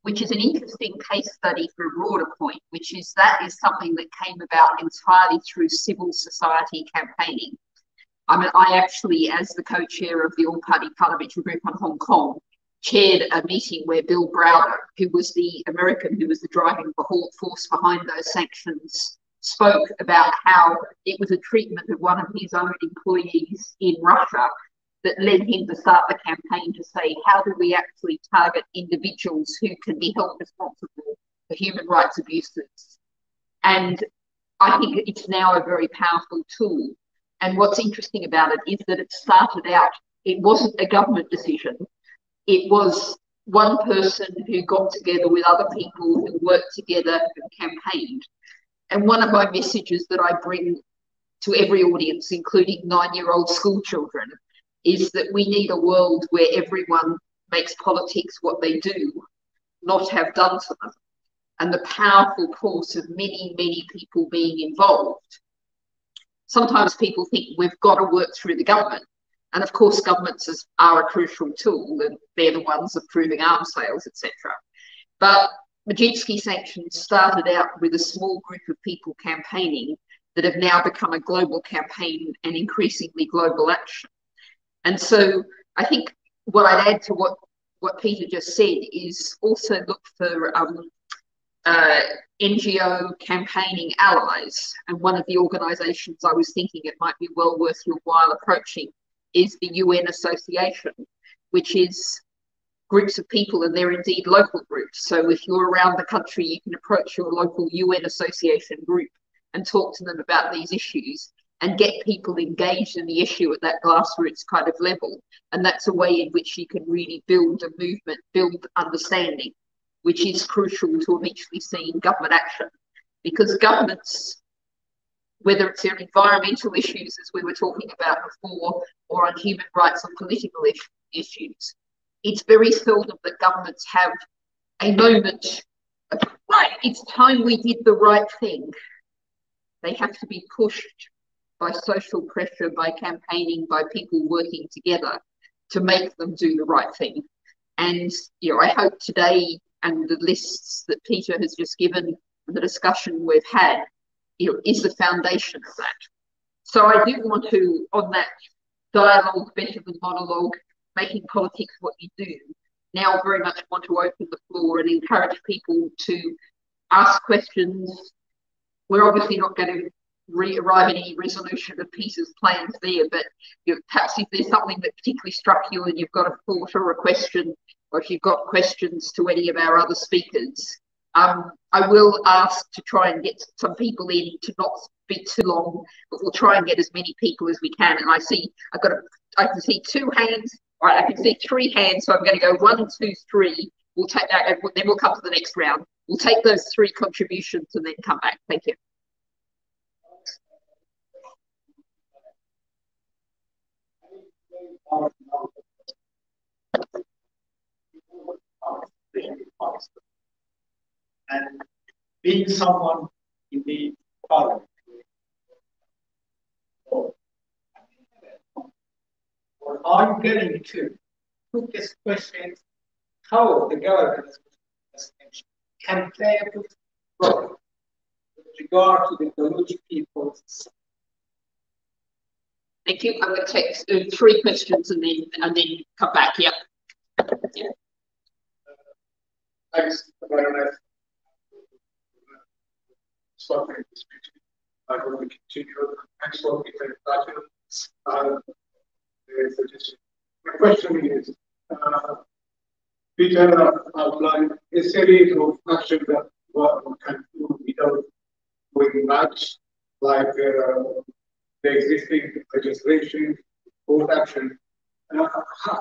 which is an interesting case study for a broader point, which is that is something that came about entirely through civil society campaigning. I mean, I actually, as the co-chair of the All-Party Parliamentary Group on Hong Kong, chaired a meeting where Bill Browder, who was the American who was the driving force behind those sanctions, spoke about how it was a treatment of one of his own employees in Russia that led him to start the campaign to say, how do we actually target individuals who can be held responsible for human rights abuses? And I think it's now a very powerful tool. And what's interesting about it is that it started out, it wasn't a government decision. It was one person who got together with other people who worked together and campaigned. And one of my messages that I bring to every audience, including nine year old school children, is that we need a world where everyone makes politics what they do, not have done to them. And the powerful force of many, many people being involved. Sometimes people think we've got to work through the government. And of course, governments are a crucial tool, and they're the ones approving arms sales, etc. But Magnitsky sanctions started out with a small group of people campaigning that have now become a global campaign and increasingly global action. And so I think what I'd add to what, what Peter just said is also look for um, uh, NGO campaigning allies. And one of the organisations I was thinking it might be well worth your while approaching is the UN Association, which is groups of people and they're indeed local groups. So if you're around the country, you can approach your local UN Association group and talk to them about these issues and get people engaged in the issue at that grassroots kind of level. And that's a way in which you can really build a movement, build understanding, which is crucial to eventually seeing government action. Because governments, whether it's their environmental issues, as we were talking about before, or on human rights and political issues, it's very seldom that governments have a moment of, right, it's time we did the right thing. They have to be pushed by social pressure, by campaigning, by people working together to make them do the right thing. And you know, I hope today and the lists that Peter has just given and the discussion we've had, you know, is the foundation of that. So I do want to, on that dialogue better than monologue, making politics what you do, now very much want to open the floor and encourage people to ask questions. We're obviously not going to re- arrive at any resolution of Peter's plans there. But you know, perhaps if there's something that particularly struck you and you've got a thought or a question, or if you've got questions to any of our other speakers, um, I will ask to try and get some people in to not be too long, but we'll try and get as many people as we can. And I see I've got a, I can see two hands. All right, I can see three hands, so I'm going to go one, two, three. We'll take that, and then we'll come to the next round. We'll take those three contributions and then come back. Thank you. And being someone in the parliament, what I'm getting to this question how the government can play a role with regard to the Baluch people's Thank you. I'm going to take uh, three questions and then and then come back. Yep. Thanks, Baroness. Stopping this meeting. I will continue. Thanks for the. Uh. My question is, uh, Peter outlined a series of actions that one can do without going much, like uh, the existing legislation, both action. Uh,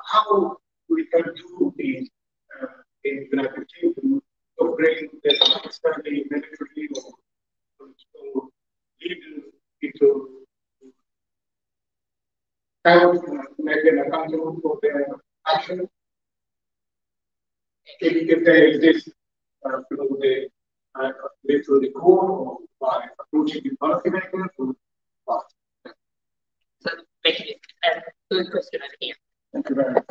how, we can do this uh, in United Kingdom to bring the Pakistani military or, leaders into uh, make an accountable for their action if, if they exist uh, through the uh, through the court or by approaching the policymakers or what. Thank you. And third question over here. Thank you very much.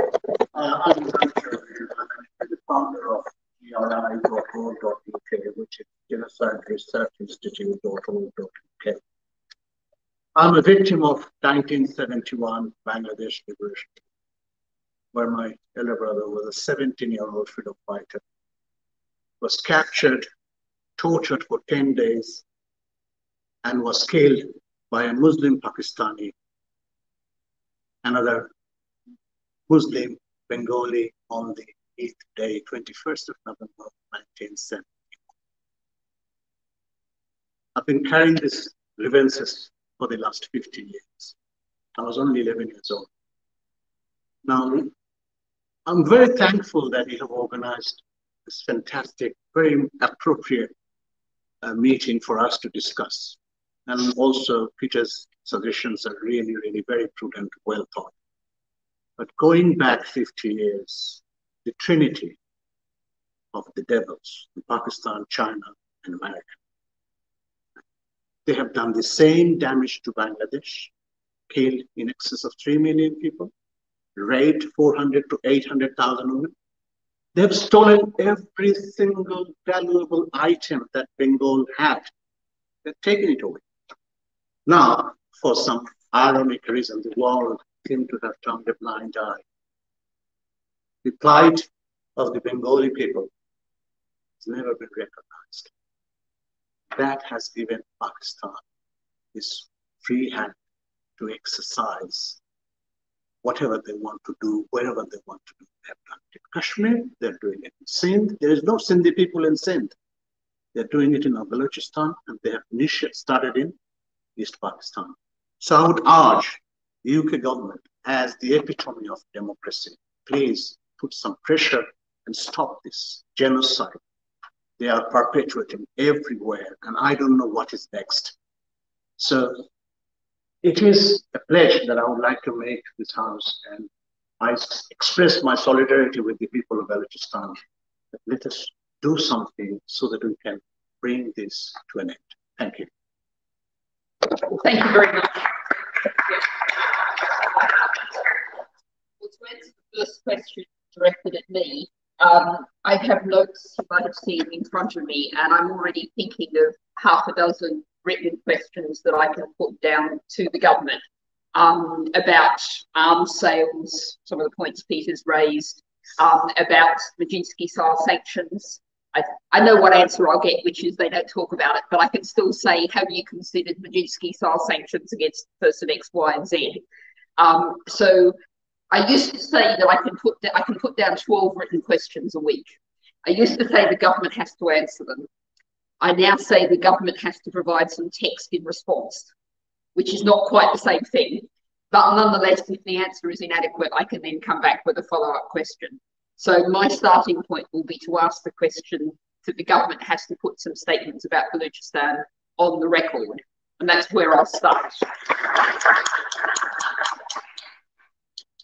Uh, I'm the founder of GRI.org.uk, which is Genocide Research Institute.org.uk. I'm a victim of 1971 Bangladesh liberation, where my elder brother was a 17-year-old freedom fighter, was captured, tortured for 10 days, and was killed by a Muslim Pakistani, another Muslim Bengali on the eighth day, 21st of November 1970. I've been carrying these grievances for the last 50 years. I was only 11 years old. Now, I'm very thankful that you have organized this fantastic, very appropriate uh, meeting for us to discuss. And also, Peter's suggestions are really, really very prudent, well thought. But going back 50 years, the trinity of the devils in Pakistan, China, and America. They have done the same damage to Bangladesh, killed in excess of 3 million people, raped 400 to 800,000 women. They have stolen every single valuable item that Bengal had. They've taken it away. Now, for some ironic reason, the world seemed to have turned a blind eye. The plight of the Bengali people has never been recognized. That has given Pakistan this free hand to exercise whatever they want to do, wherever they want to do. They have done it in Kashmir, they're doing it in Sindh. There is no Sindhi people in Sindh. They're doing it in Balochistan, and they have started in East Pakistan. So I would urge the UK government as the epitome of democracy, please put some pressure and stop this genocide. They are perpetuating everywhere, and I don't know what is next. So it is a pledge that I would like to make to this House, and I express my solidarity with the people of Balochistan. Let us do something so that we can bring this to an end. Thank you. Thank you very much. Well, to answer the first question directed at me, um, I have notes you might have seen in front of me, and I'm already thinking of half a dozen written questions that I can put down to the government um, about arms sales, some of the points Peter's raised, um, about Magnitsky style sanctions. I, I know what answer I'll get, which is they don't talk about it, but I can still say, have you considered Magnitsky style sanctions against person X, Y, and Z? Um, so I used to say that I can put I can put down 12 written questions a week. I used to say the government has to answer them. I now say the government has to provide some text in response, which is not quite the same thing. But nonetheless, if the answer is inadequate, I can then come back with a follow-up question. So my starting point will be to ask the question that the government has to put some statements about Balochistan on the record. And that's where I'll start.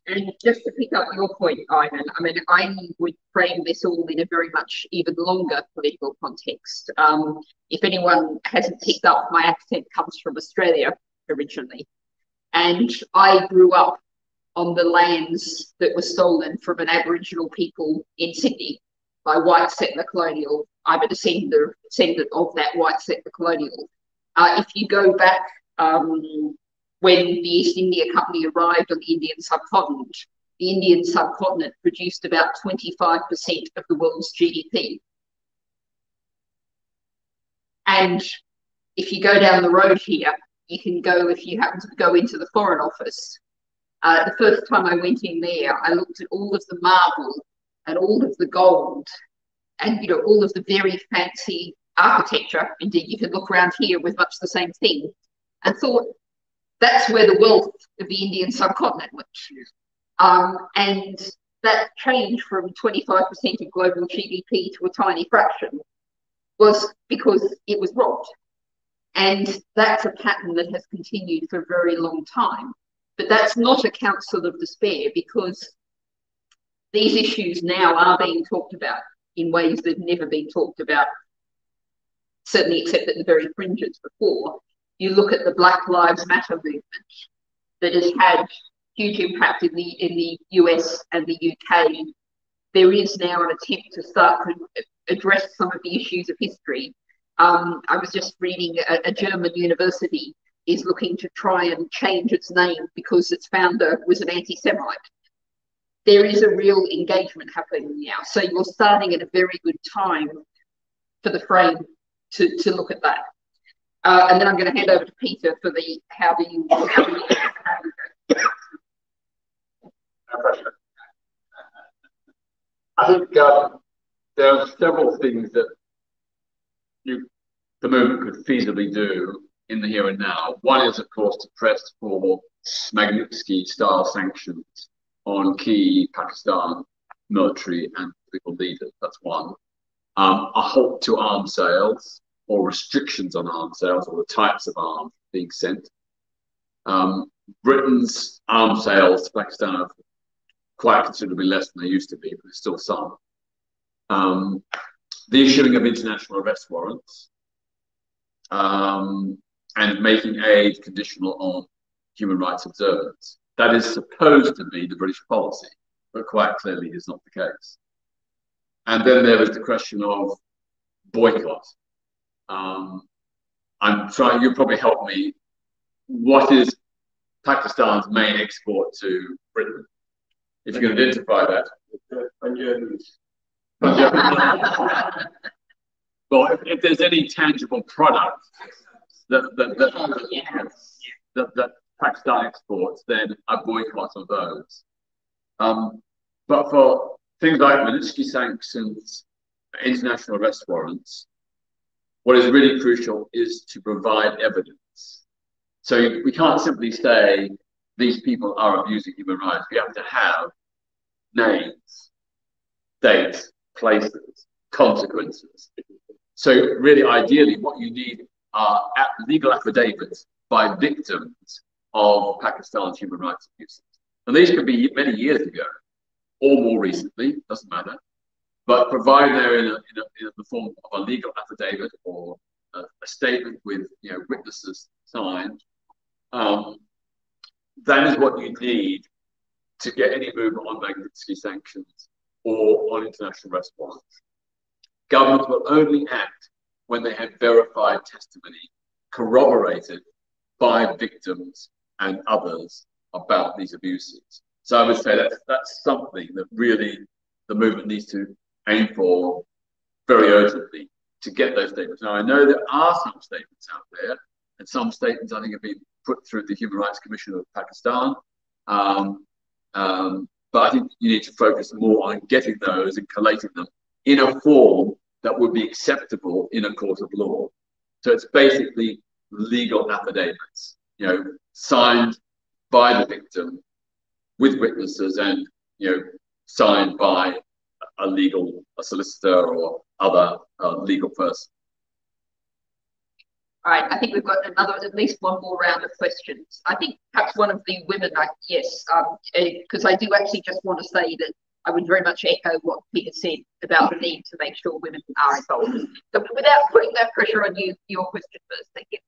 And just to pick up your point, Ivan, I mean, I would frame this all in a very much even longer political context. Um, if anyone hasn't picked up, my accent comes from Australia originally. And I grew up on the lands that were stolen from an Aboriginal people in Sydney by white settler colonial. I'm a descendant, descendant of that white settler colonial. Uh, if you go back um, when the East India Company arrived on the Indian subcontinent, the Indian subcontinent produced about 25% of the world's GDP. And if you go down the road here, you can go, if you happen to go into the Foreign Office, uh, the first time I went in there, I looked at all of the marble and all of the gold and you know all of the very fancy architecture. Indeed, you can look around here with much the same thing, and thought that's where the wealth of the Indian subcontinent went. Um, and that change from 25% of global GDP to a tiny fraction was because it was robbed. And that's a pattern that has continued for a very long time. But that's not a council of despair because these issues now are being talked about in ways that have never been talked about, certainly except at the very fringes before. You look at the Black Lives Matter movement that has had huge impact in the in the US and the UK. There is now an attempt to start to address some of the issues of history. Um, I was just reading a, a German university is looking to try and change its name because its founder was an anti-Semite. There is a real engagement happening now. So you're starting at a very good time for the frame to, to look at that. Uh, and then I'm going to hand over to Peter for the how do you, how do you I think um, there are several things that you, the movement could feasibly do in the here and now. One is, of course, to press for Magnitsky style sanctions on key Pakistan military and political leaders. That's one. Um, a halt to arms sales or restrictions on arms sales or the types of arms being sent. Um, Britain's arms sales to Pakistan are quite considerably less than they used to be, but there's still some. Um, the issuing of international arrest warrants um, and making aid conditional on human rights observance. That is supposed to be the British policy, but quite clearly is not the case. And then there was the question of boycott. Um, I'm trying, you'll probably help me. What is Pakistan's main export to Britain? If you can identify that. well, if, if, there's any tangible product that that that, yes. that, that Pakistan exports, then a boycott of those. Um, but for things like Magnitsky sanctions, international arrest warrants, what is really crucial is to provide evidence. So we can't simply say these people are abusing human rights. We have to have names, dates, places, consequences. So really, ideally, what you need are legal affidavits by victims of Pakistan's human rights abuses. And these could be many years ago or more recently, doesn't matter. But provided they're in, a, in, a, in the form of a legal affidavit or a, a statement with you know witnesses signed, um, that is what you need to get any movement on Magnitsky sanctions or on international warrants. Governments will only act when they have verified testimony corroborated by victims and others about these abuses. So I would say that that's something that really the movement needs to aim for very urgently to get those statements. Now I know there are some statements out there, and some statements I think have been put through the Human Rights Commission of Pakistan. Um, um, but I think you need to focus more on getting those and collating them in a form that would be acceptable in a court of law. So it's basically legal affidavits, you know, signed by the victim with witnesses and, you know, signed by a legal, a solicitor or other uh, legal person. All right, I think we've got another, at least one more round of questions. I think perhaps one of the women, I, yes, because um, I do actually just want to say that I would very much echo what Peter said about the need to make sure women are involved. So without putting that pressure on you, your question first, thank you.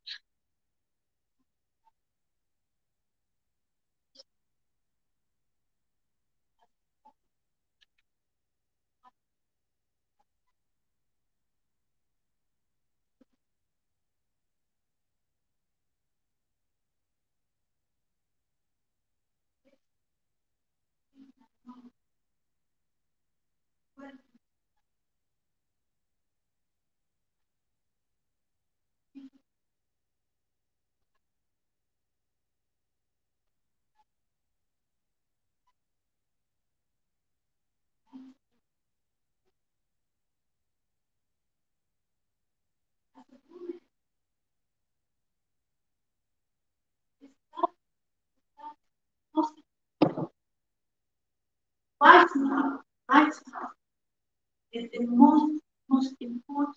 Right now, is the most, most important.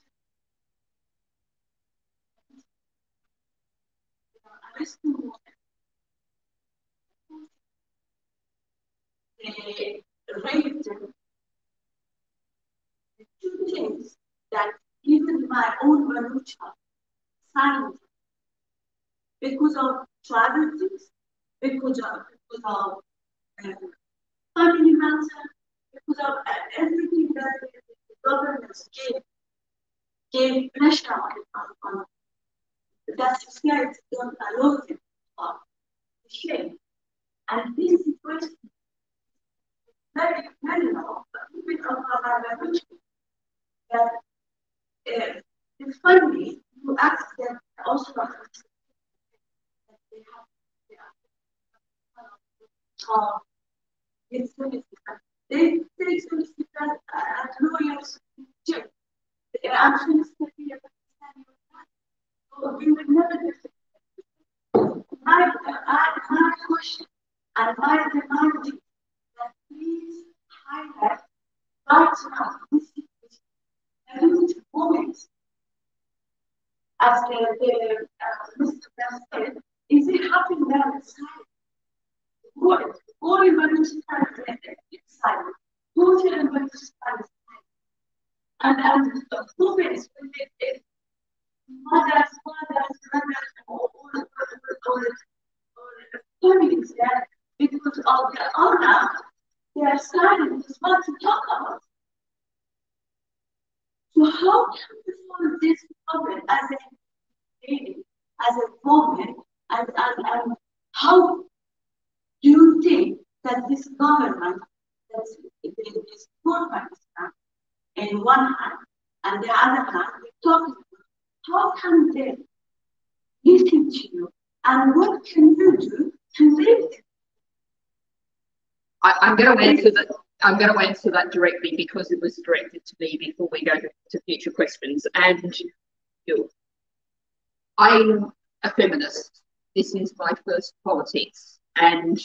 The rate, the two things that even my own Valucha signed because of tribal things, because of, because of um, family matter, because of uh, everything that the governments gave, gave pressure on, on, on that society don't allow them to shame. And this situation very, very low, even of our revolution, that uh, the family, you ask them also that they have uh, it's really They take some because at lawyers too. They're actually stepping up so we would never do my, I, my question and my demand is that please highlight right now this situation and use moments as the, the uh, Mr. Bell said, is it happening there inside? What? Or to stand inside? Go to and. And when it, it mothers, mothers, mothers, all all all families there because of the honor are starting to want to talk about. So how can we solve this problem as a as a woman, and, and, and how do you think that this government that is poor Pakistan in one hand, and the other hand, we're talking about how can they listen to you and what can you do to live I, I'm going to answer that. I'm going to answer that directly because it was directed to me before we go to, to future questions. And you I'm a feminist. This is my first politics, and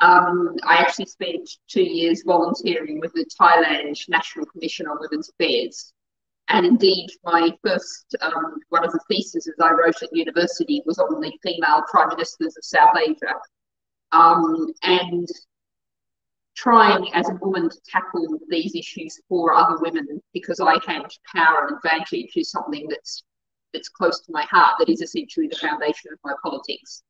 um, I actually spent two years volunteering with the Thailand National Commission on Women's Affairs. And indeed, my first um, one of the theses I wrote at university was on the female prime ministers of South Asia. Um, and trying as a woman to tackle these issues for other women because I had power and advantage is something that's that's close to my heart. That is essentially the foundation of my politics.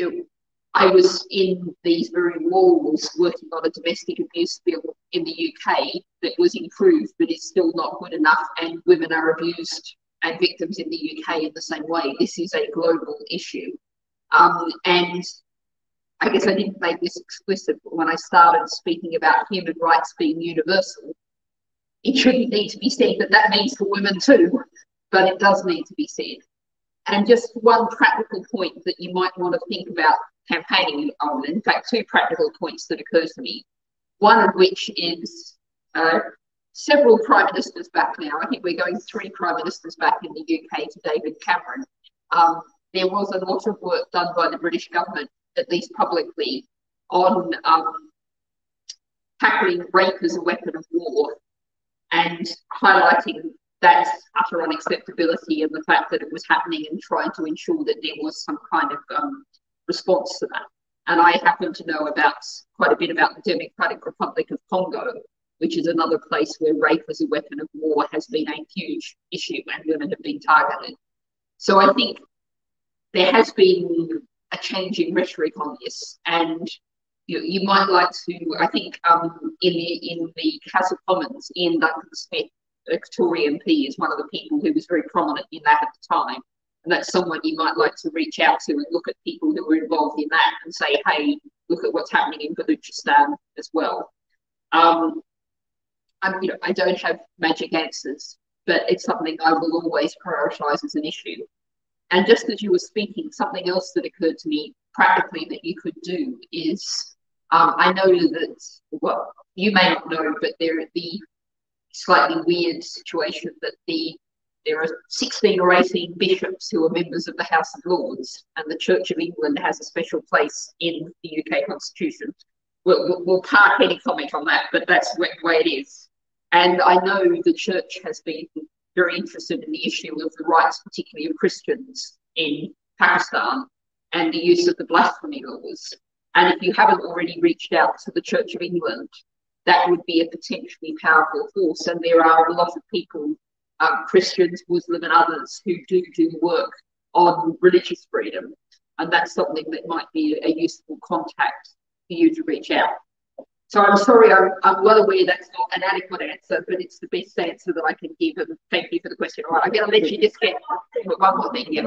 It, I was in these very walls working on a domestic abuse bill in the UK that was improved, but is still not good enough, and women are abused and victims in the UK in the same way. This is a global issue. Um, and I guess I didn't make this explicit, when I started speaking about human rights being universal, it shouldn't need to be said that that means for women too, but it does need to be said. And just one practical point that you might want to think about campaigning on, in fact, two practical points that occur to me. One of which is uh, several prime ministers back now. I think we're going three prime ministers back in the UK to David Cameron. Um, there was a lot of work done by the British government, at least publicly, on um, tackling rape as a weapon of war and highlighting that utter unacceptability and the fact that it was happening and trying to ensure that there was some kind of um, response to that. And I happen to know about quite a bit about the Democratic Republic of Congo, which is another place where rape as a weapon of war has been a huge issue and women have been targeted. So I think there has been a change in rhetoric on this, and you, you might like to. I think um, in the in the House of Commons, Iain Duncan Smith, a Tory MP, is one of the people who was very prominent in that at the time, and that's someone you might like to reach out to and look at people who were involved in that and say, hey, look at what's happening in Baluchistan as well. Um, I'm, you know, I don't have magic answers, but it's something I will always prioritise as an issue. And just as you were speaking, something else that occurred to me practically that you could do is um, I know that, well, you may not know, but there the slightly weird situation that the there are 16 or 18 bishops who are members of the House of Lords, and the Church of England has a special place in the UK Constitution. we'll, we'll, we'll park any comment on that, but that's the way it is. And I know the church has been very interested in the issue of the rights, particularly of Christians in Pakistan, and the use of the blasphemy laws. And if you haven't already reached out to the Church of England, that would be a potentially powerful force. And there are a lot of people, um, Christians, Muslim, and others, who do do work on religious freedom. And that's something that might be a useful contact for you to reach out. So I'm sorry, I'm, I'm well aware that's not an adequate answer, but it's the best answer that I can give. And thank you for the question. All right, I'm going to let you just get one more thing. Yeah.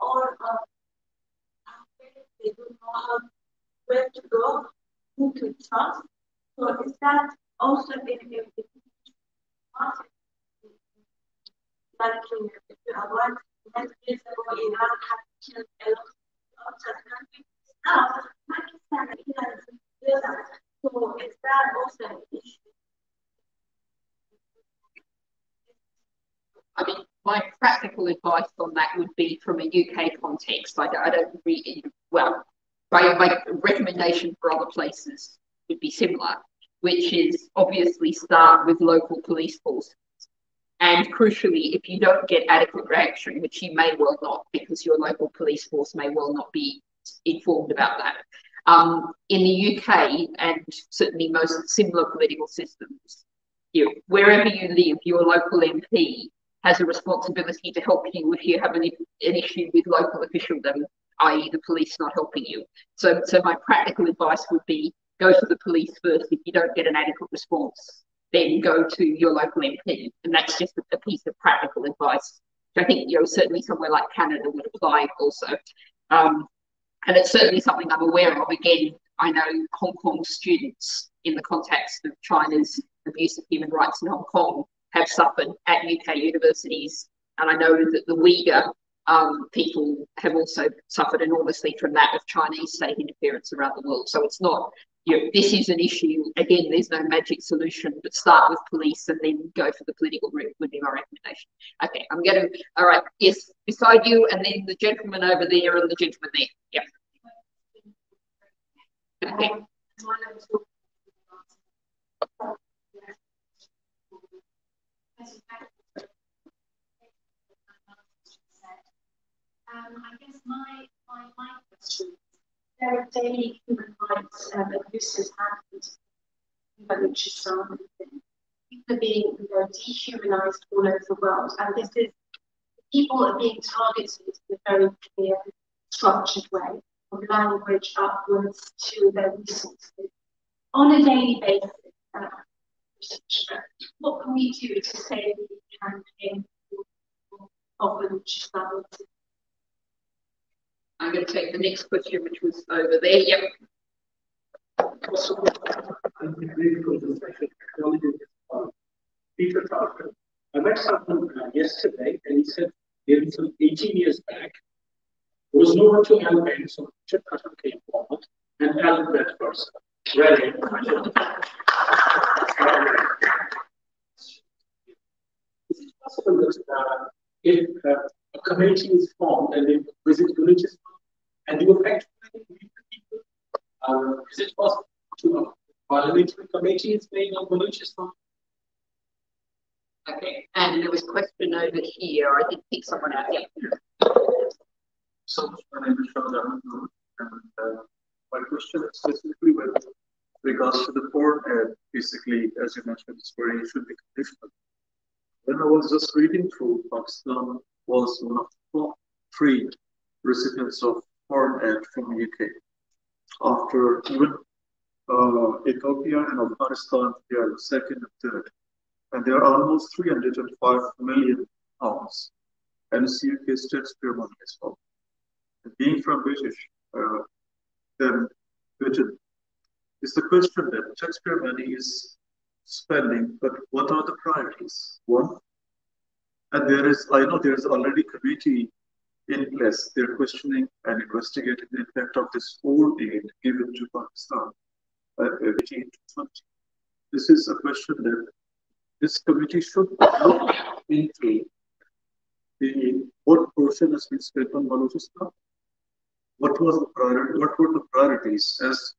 or uh, they don't know how where to go, who to trust. So is that also in a market? Like if you have one years ago, Iran had killed a lot of countries. Now, Pakistan and Iran that. So is that also an issue? I mean, my practical advice on that would be from a UK context. I, I don't really, well, my, my recommendation for other places would be similar, which is obviously start with local police forces and crucially, if you don't get adequate reaction, which you may well not, because your local police force may well not be informed about that. Um, in the UK and certainly most similar political systems, you, wherever you live, your local MP has a responsibility to help you if you have an, an issue with local officialdom, i.e., the police not helping you. So, so my practical advice would be go to the police first if you don't get an adequate response then go to your local MP. And that's just a, piece of practical advice. I think you know certainly somewhere like Canada would apply also. Um, and it's certainly something I'm aware of. Again, I know Hong Kong students in the context of China's abuse of human rights in Hong Kong have suffered at UK universities. And I know that the Uyghur um, people have also suffered enormously from that of Chinese state interference around the world. So it's not you know, this is an issue. Again, there's no magic solution, but start with police and then go for the political route would be my recommendation. Okay, I'm going to, all right, yes, beside you, and then the gentleman over there and the gentleman there. Yeah. Okay. Um, I guess my, my, my question there are daily human rights um, abuses happened in Baluchistan. People are being you know, dehumanized all over the world. And this is, people are being targeted in a very clear, structured way, from language upwards to their resources. On a daily basis, uh, what can we do to save the campaign of Baluchistan I'm going to take the next question, which was over there. Yep. Peter Parker. I met someone yesterday and he said nearly some 18 years back, there was no one to help him, so Peter Tarker came forward and helped that person. Really? Is it possible that uh, if uh, a committee is formed and they visit villages and you effectively meet the people. Uh, is it possible to a parliamentary committee is made on Balochistan? Okay, and there was a question over here. I did pick someone out. Yeah. So my name is Shahzad and uh, my question is specifically with regards to the foreign aid, basically, as you mentioned, it's very should be conditional. When I was just reading through, Pakistan was one of the top three recipients of foreign aid from UK. After even uh, Ethiopia and Afghanistan, they are the second and third. And there are almost 305 million pounds and a CUK's taxpayer money as well. And being from British, uh, then Britain, is the question that taxpayer money is spending, but what are the priorities? One, and there is, I know there is already committee in place. They're questioning and investigating the impact of this whole aid given to Pakistan uh, This is a question that this committee should look into the what portion has been spent on Balochistan. What was the priority? What were the priorities? As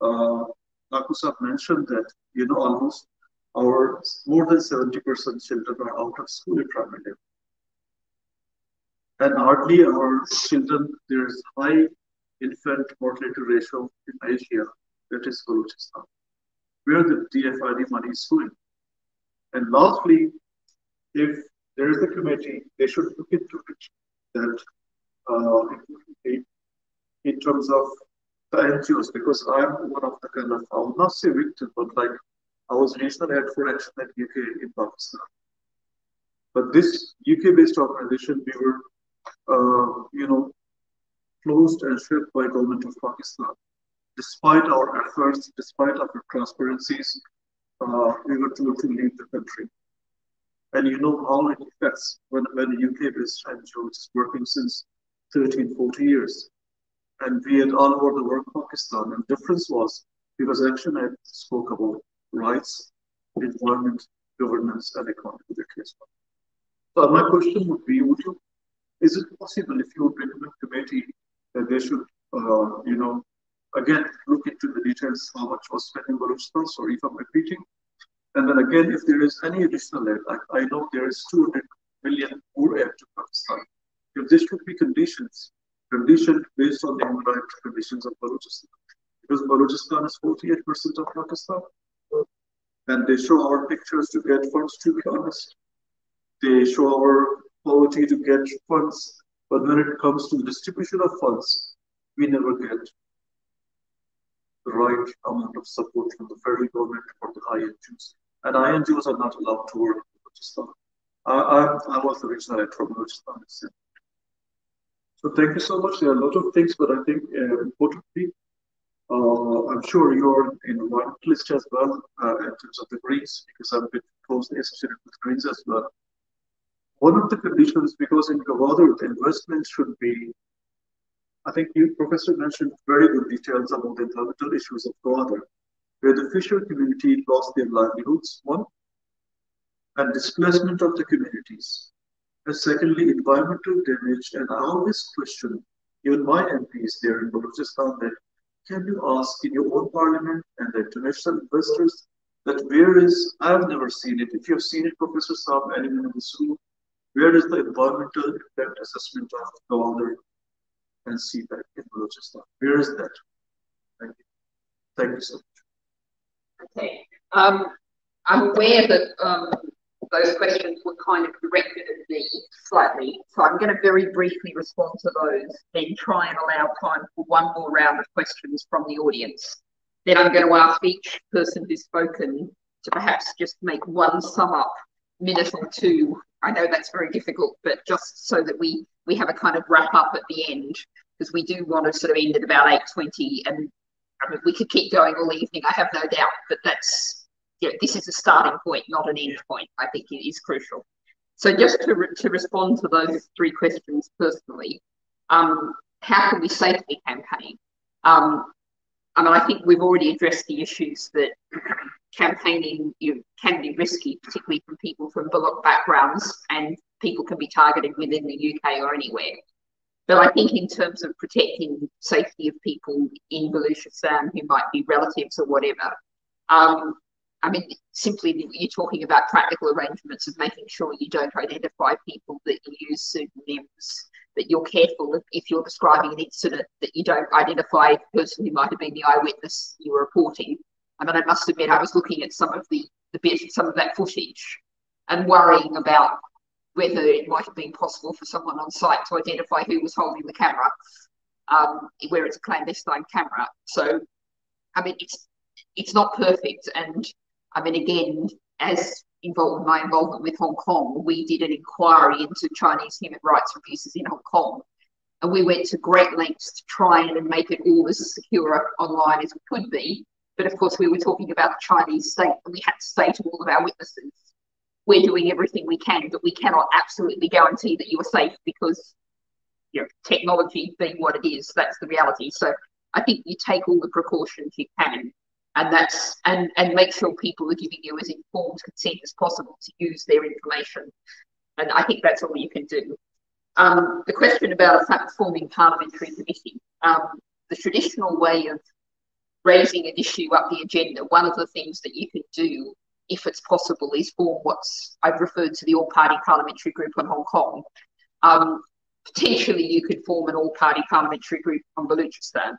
uh, mentioned that you know almost our more than 70% children are out of school in primary level. And hardly our children, there is high infant mortality ratio in Asia, that is Balochistan, where the DFID money is going. And lastly, if there is a committee, they should look into it that uh, in terms of NGOs, because I'm one of the kind of, I will not say victim, but like I was regional head for Action Aid UK in Pakistan. But this UK-based organization, we were, uh, you know, closed and shut by government of Pakistan. Despite our efforts, despite our transparencies, uh, we were told to leave the country. And you know how it affects when, when UK-based NGO is working since 13, 40 years. And we had all over the world Pakistan. And difference was because Action Aid spoke about rights, environment, governance, and economic as well. So my question would be, would you, is it possible if you would recommend committee that they should, uh, you know, again, look into the details, how much was spent in Balochistan, sorry if I'm repeating. And then again, if there is any additional aid, I, I know there is 200 million more aid to Pakistan. If this should be conditions, conditioned based on the rights conditions of Balochistan. Because Balochistan is 48% of Pakistan, and they show our pictures to get funds, to be honest. They show our poverty to get funds, but when it comes to the distribution of funds, we never get the right amount of support from the federal government or the INGOs. And INGOs are not allowed to work in Balochistan. I, I, I was head from Balochistan So thank you so much. There are a lot of things, but I think uh, importantly, uh, I'm sure you're in one list as well uh, in terms of the Greens, because I'm a bit closely associated with Greens as well. One of the conditions, because in Gwadar, the investment should be, I think you, Professor, mentioned very good details about the environmental issues of Gwadar, where the fisher community lost their livelihoods, one, and displacement of the communities. And secondly, environmental damage. And I always question, even my MPs there in Balochistan, that can you ask in your own parliament and the international investors that where is, I've never seen it. If you've seen it, Professor Saab, anyone in this room, where is the environmental impact assessment of Gwadar and CPEC in Balochistan? Where is that? Thank you. Thank you so much. Okay. Um, I'm aware that um, those questions were kind of directed at me slightly. So I'm going to very briefly respond to those, then try and allow time for one more round of questions from the audience. Then I'm going to ask each person who's spoken to perhaps just make one sum up minute or two. I know that's very difficult, but just so that we we have a kind of wrap up at the end, because we do want to sort of end at about 8.20 and I mean, we could keep going all evening, I have no doubt, but that's you know, this is a starting point, not an end point, I think it is crucial. So just to, re to respond to those three questions personally, um, how can we safely campaign? Um, I mean, I think we've already addressed the issues that campaigning you know, can be risky, particularly from people from Baloch backgrounds, and people can be targeted within the UK or anywhere. But I think in terms of protecting the safety of people in Baluchistan who might be relatives or whatever, um, I mean, simply you're talking about practical arrangements of making sure you don't identify people, that you use pseudonyms, that you're careful if, if you're describing an incident, that you don't identify the person who might have been the eyewitness you were reporting. I mean, I must admit, I was looking at some of the, the bit, some of that footage and worrying about whether it might have been possible for someone on site to identify who was holding the camera, um, where it's a clandestine camera. So, I mean, it's it's not perfect, and I mean, again, as involved my involvement with Hong Kong, we did an inquiry into Chinese human rights abuses in Hong Kong. And we went to great lengths to try and make it all as secure online as we could be. But of course, we were talking about the Chinese state, and we had to say to all of our witnesses, we're doing everything we can, but we cannot absolutely guarantee that you are safe because you know, technology being what it is, that's the reality. So I think you take all the precautions you can and that's and and make sure people are giving you as informed consent as possible to use their information. And I think that's all you can do. Um, the question about forming parliamentary committee, um, the traditional way of raising an issue up the agenda, one of the things that you can do, if it's possible, is form what's I've referred to the all-party parliamentary group on Hong Kong. Um, potentially, you could form an all-party parliamentary group on Baluchistan.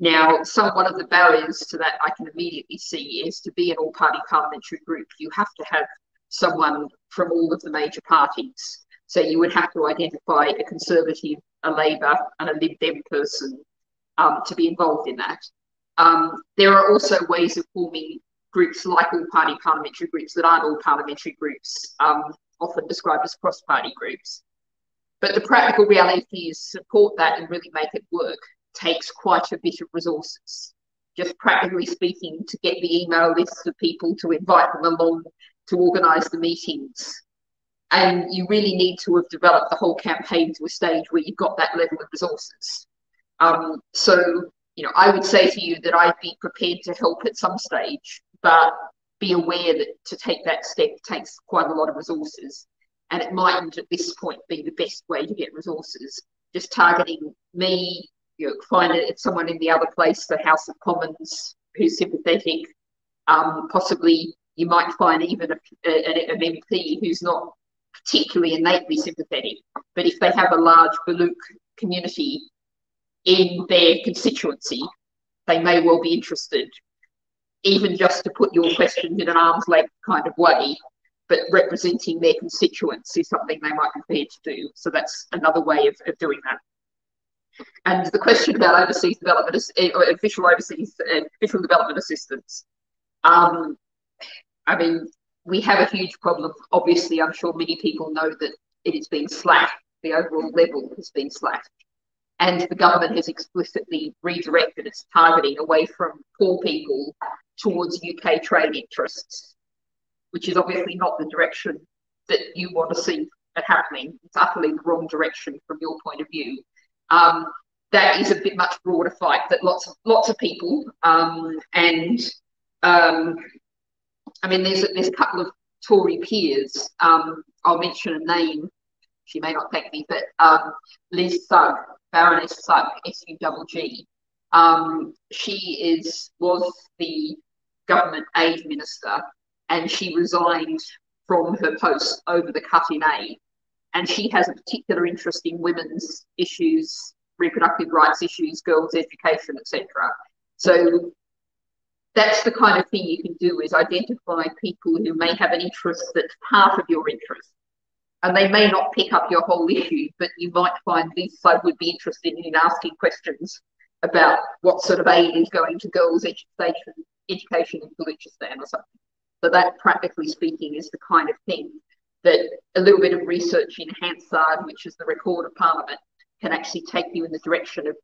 Now, some one of the barriers to that I can immediately see is to be an all-party parliamentary group, you have to have someone from all of the major parties. So you would have to identify a Conservative, a Labor, and a Lib Dem person um, to be involved in that. Um, there are also ways of forming groups like all-party parliamentary groups that aren't all parliamentary groups, um, often described as cross-party groups. But the practical reality is support that and really make it work takes quite a bit of resources. Just practically speaking, to get the email lists of people to invite them along to organise the meetings. And you really need to have developed the whole campaign to a stage where you've got that level of resources. Um, so, you know, I would say to you that I'd be prepared to help at some stage, but be aware that to take that step takes quite a lot of resources. And it mightn't at this point be the best way to get resources. Just targeting me, you find it, someone in the other place, the House of Commons, who's sympathetic. Um, possibly you might find even a, a, an MP who's not particularly innately sympathetic, but if they have a large Baluch community in their constituency, they may well be interested, even just to put your questions in an arm's length kind of way, but representing their constituents is something they might be prepared to do. So that's another way of, of doing that. And the question about overseas development, eh, or official overseas, uh, official development assistance. Um, I mean, we have a huge problem. Obviously, I'm sure many people know that it has been slashed. The overall level has been slashed. And the government has explicitly redirected its targeting away from poor people towards UK trade interests, which is obviously not the direction that you want to see it happening. It's utterly the wrong direction from your point of view um, that is a bit much broader fight that lots of lots of people um, and um, I mean there's a, there's a couple of Tory peers. Um, I'll mention a name. She may not thank me, but um, Liz Sugg, Baroness Sugg, S U G G. Um, she is was the government aid minister, and she resigned from her post over the cut in aid and she has a particular interest in women's issues, reproductive rights issues, girls' education, etc. So that's the kind of thing you can do is identify people who may have an interest that's part of your interest. And they may not pick up your whole issue, but you might find these side would be interested in asking questions about what sort of aid is going to girls' education, education in Baluchistan or something. So that, practically speaking, is the kind of thing that a little bit of research in Hansard, which is the record of Parliament, can actually take you in the direction of,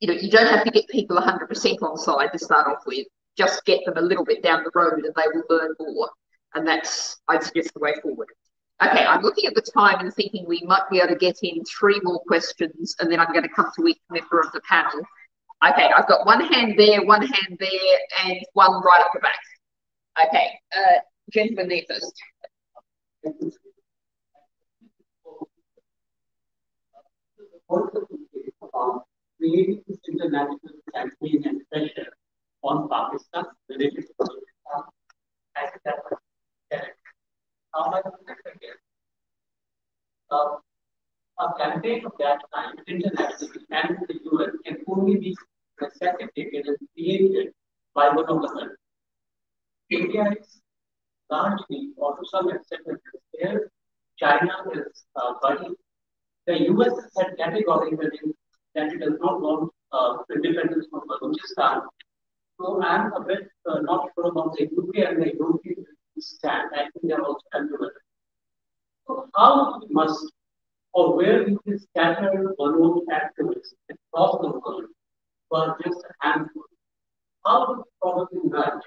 you know, you don't have to get people 100% on side to start off with. Just get them a little bit down the road and they will learn more. And that's, I'd suggest, the way forward. Okay, I'm looking at the time and thinking we might be able to get in three more questions and then I'm going to come to each member of the panel. Okay, I've got one hand there, one hand there, and one right up the back. Okay, uh, gentleman there first. Creating this international campaign and pressure on Pakistan related to Pakistan as that Now, my question is, uh, a campaign of that kind internationally and the UN can only be necessitated and created by one of the countries. India is largely, or to some extent, there. China is uh. The US said categorically that it does not want uh, independence from Balochistan. So I'm a bit uh, not sure about the UK and the European stand. I think they're also ambivalent. So how we must, or where we can scatter Baloch activists across the world for just a handful, how do we probably nudge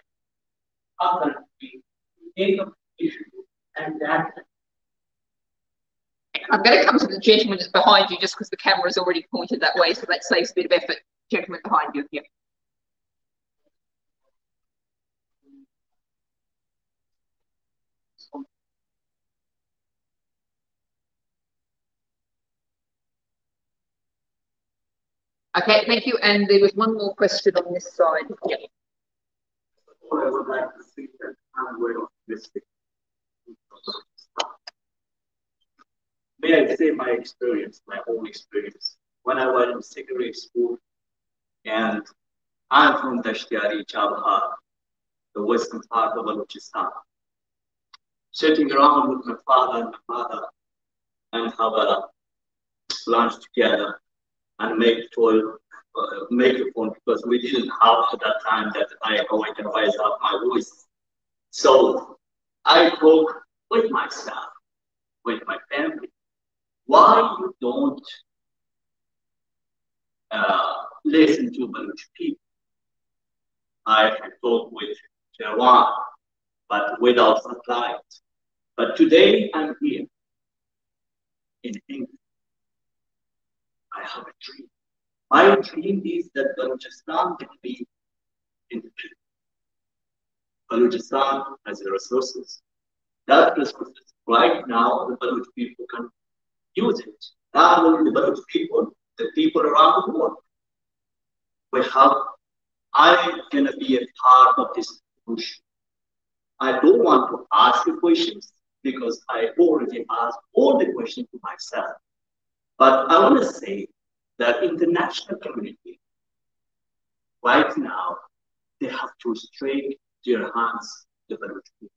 our country to take up the issue and that I'm going to come to the gentleman that's behind you just because the camera's already pointed that way, so that saves a bit of effort. Gentleman behind you, yeah. Okay, thank you. And there was one more question on this side. Yeah. May I say my experience, my own experience? When I was in secondary school, and I'm from Dashtiyari, Chabahar, the western part of Balochistan. Sitting around with my father and my mother and have a lunch together and make toil, uh, microphone because we didn't have at that time that I go can raise up my voice. So I talk with myself, with my family. Why you don't uh, listen to Baloch people? I can talk with Jerwan, but without supplies. But today I'm here in England. I have a dream. My dream is that Balochistan can be independent. Balochistan has the resources. That resources right now the Baloch people can use it. Not only the Baloch people, the people around the world. We have, I'm gonna be a part of this solution. I don't want to ask the questions because I already asked all the questions to myself. But I want to say that international community, right now, they have to straight their hands to the people.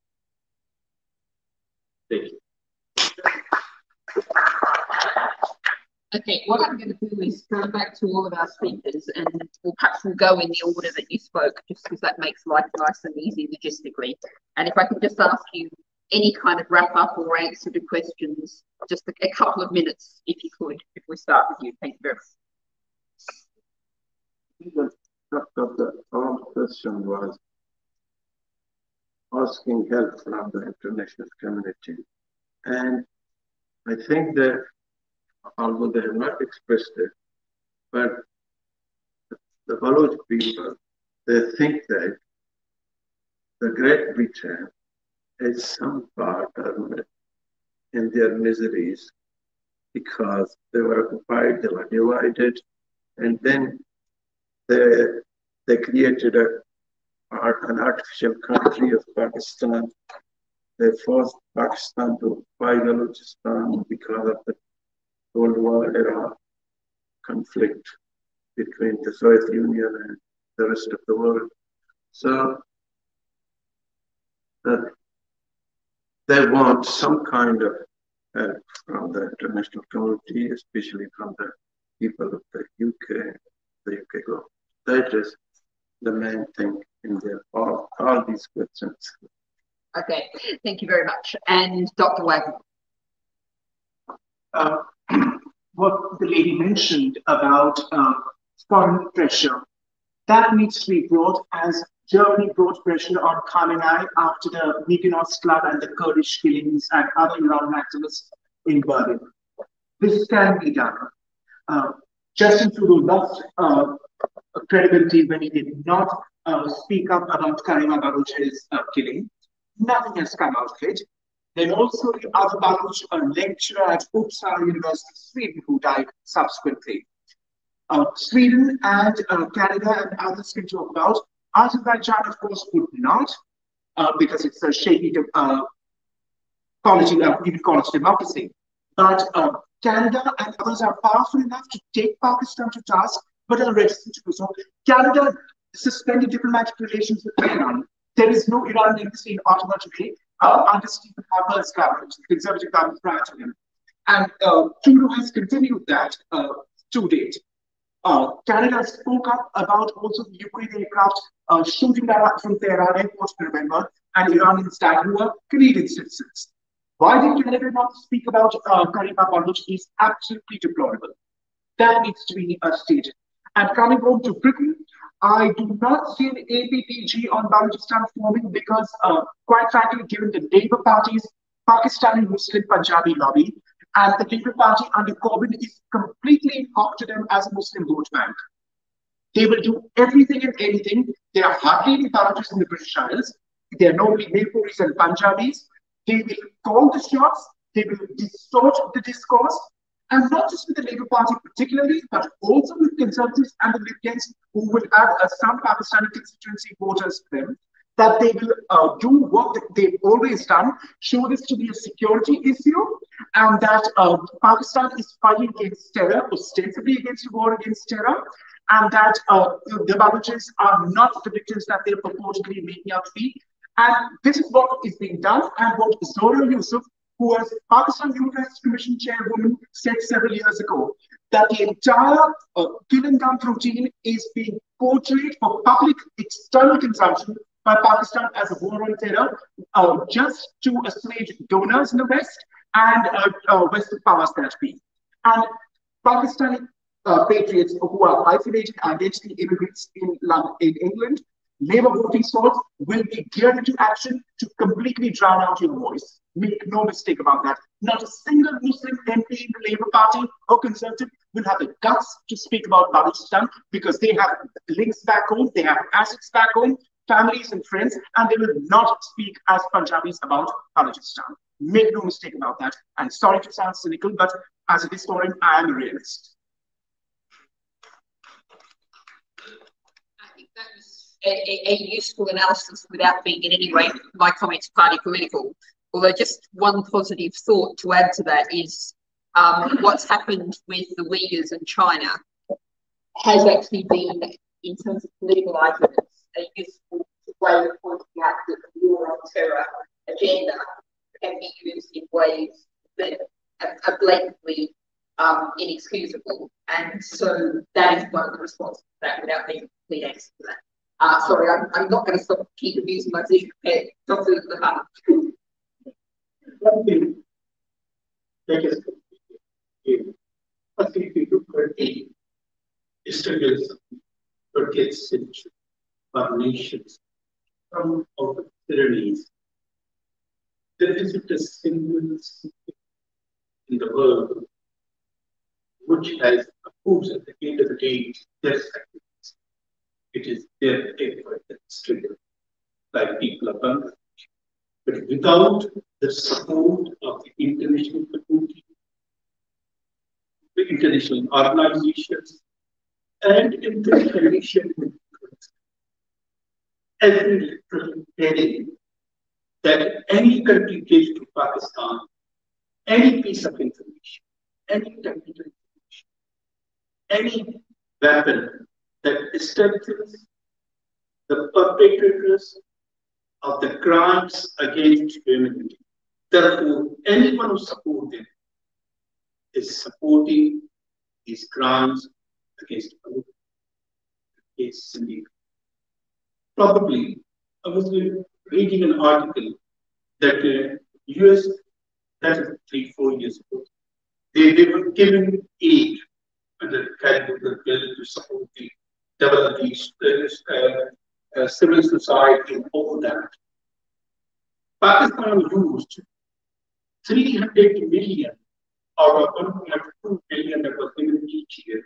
Thank you. Okay, what I'm going to do is go back to all of our speakers and we'll perhaps we'll go in the order that you spoke, just because that makes life nice and easy logistically. And if I could just ask you any kind of wrap up or answer to questions, just a, a couple of minutes, if you could, if we start with you. Thank you very much. The of the whole question was asking help from the international community. And I think that although they have not expressed it, but the Baloch people, they think that the Great Britain is some part in their miseries because they were occupied, they were divided, and then they, they created a, an artificial country of Pakistan. They forced Pakistan to occupy Balochistan because of the Cold War era conflict between the Soviet Union and the rest of the world. So that they want some kind of help from the international community, especially from the people of the UK, the UK government. That is the main thing in their all, all these questions. Okay, thank you very much. And Dr. Waghmar. Uh, what the lady mentioned about uh, foreign pressure, that needs to be brought as Germany brought pressure on Khamenei after the Mykonos flood and the Kurdish killings and other Iran activists in Berlin. This can be done. Uh, Justin Trudeau lost uh, credibility when he did not uh, speak up about Karima Baloch's uh, killing. Nothing has come out of it. Then also the other Baloch, a lecturer at Uppsala University, Sweden, who died subsequently. Uh, Sweden and uh, Canada and others can talk about. Azerbaijan, of course, would not, uh, because it's a shaky uh, you call democracy. But uh, Canada and others are powerful enough to take Pakistan to task, but to do so. Canada suspended diplomatic relations with Iran. There is no Iran embassy in Ottawa today uh, under Stephen Harper's government, the conservative government prior to him. And uh, Trudeau has continued that uh, to date. Uh, Canada spoke up about also the Ukraine aircraft uh, shooting down from Tehran airport, remember, and Iranians died who were Canadian citizens. Why did Canada not speak about uh, Karima Baloch is absolutely deplorable. That needs to be uh, stated. And coming home to Britain, I do not see an APPG on Balochistan forming because, uh, quite frankly, given the Labour Party's Pakistani Muslim Punjabi lobby, and the Labour Party under Corbyn is completely hooked to them as a Muslim vote bank. They will do everything and anything. There are hardly any Balochis in the British Isles. They are normally Mirpuris and Punjabis. They will call the shots. They will distort the discourse. And not just with the Labour Party particularly, but also with Conservatives and the Liberals who will have uh, some Pakistani constituency voters for them, that they will uh, do what they've always done, show this to be a security issue, and that uh, Pakistan is fighting against terror, ostensibly against a war against terror, and that uh, the Balochis are not the victims that they're purportedly making out to be. And this is what is being done, and what Zohra Yusuf, who was Pakistan Human Rights Commission chairwoman, said several years ago, that the entire uh, kill and routine is being portrayed for public external consumption by Pakistan as a war on terror, uh, just to assuage donors in the West and uh, uh, Western powers that be. And Pakistani uh, patriots who are isolated identity immigrants in, in England, Labour voting swords will be geared into action to completely drown out your voice. Make no mistake about that. Not a single Muslim MP in the Labour Party or Conservative will have the guts to speak about Balochistan because they have links back home, they have assets back home, families and friends, and they will not speak as Punjabis about Balochistan. Make no mistake about that. And sorry to sound cynical, but as a historian, I am a realist. I think that was a, a, useful analysis without being in any way my comments party political. Although just one positive thought to add to that is um, what's happened with the Uyghurs in China has actually been, in terms of political arguments, a useful way of pointing out that the war on terror agenda can be used in ways that are blatantly um, inexcusable. And so that is one responses to that without being a complete answer to that. Uh, sorry, I'm, I'm not going to stop keep abusing my position prepared. Dr. Thing that is I think you look at the struggles of the 20th century nations, some of the tyrannies there isn't a single in the world which has opposed at the end of the day their. It is their effort that's triggered like people Bangladesh. But without the support of the international community, the international organizations, and international every little that any country gives to Pakistan any piece of information, any technical information, any weapon that strengthens the perpetrators of the crimes against humanity. Therefore, anyone who supports them is supporting these crimes against humanity. Probably, I was reading an article that uh, US, that is three, four years ago, they, they were given aid under the bill to support the development uh, uh, civil society and all that. Pakistan used 300 million out of 1.2 billion that was given each year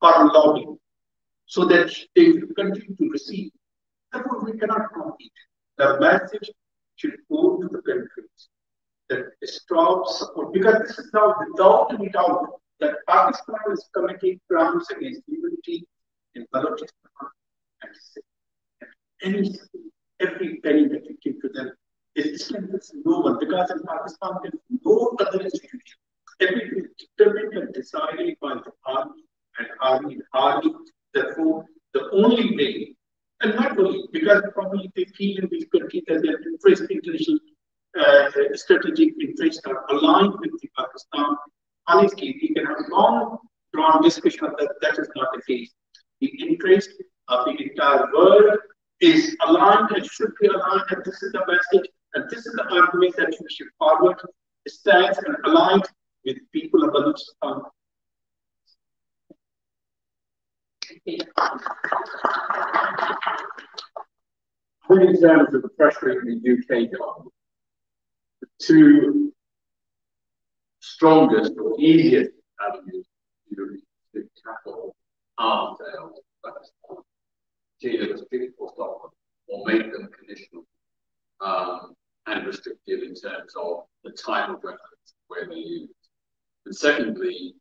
for lobbying so that they will continue to receive. Therefore, we cannot compete the message should go to the countries that stop support because this is now without any doubt that Pakistan is committing crimes against humanity in Balochistan and, and any every penny that you give to them is strengthens no one because in Pakistan there is no other institution. Everything is determined and decided by the army and army and army. Therefore, the only way and not only because probably they feel in these countries that their interest, international uh, strategic interests are aligned with the Pakistan. Honestly, we can have long drawn discussion that. That is not the case. The interest of the entire world is aligned and should be aligned, and this is the message, and this is the argument that we should forward, It stands and aligned with people of Balochistan. In terms of the pressure in the UK government, the two strongest or easiest avenues to tackle sales either restrict or stop them or make them conditional um, and restrictive in terms of the type of weapons where they're used. And secondly,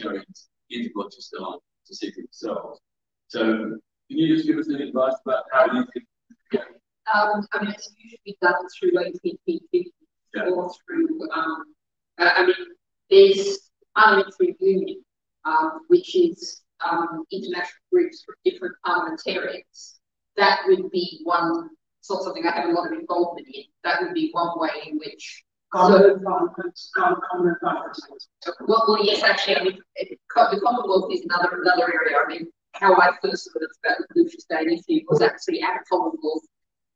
parliamentarians into Balochistan to see for themselves. So can you just give us any advice about how you think? Um, I mean, it's usually done through APPG yeah. or through, um, uh, I mean, there's parliamentary union, um, which is um, international groups from different parliamentarians. That would be one, it's not something I have a lot of involvement in. That would be one way in which Common common. Well, well, yes, actually, I mean, the Commonwealth is another another area. I mean, how I first heard about the Balochistan issue was actually at a Commonwealth,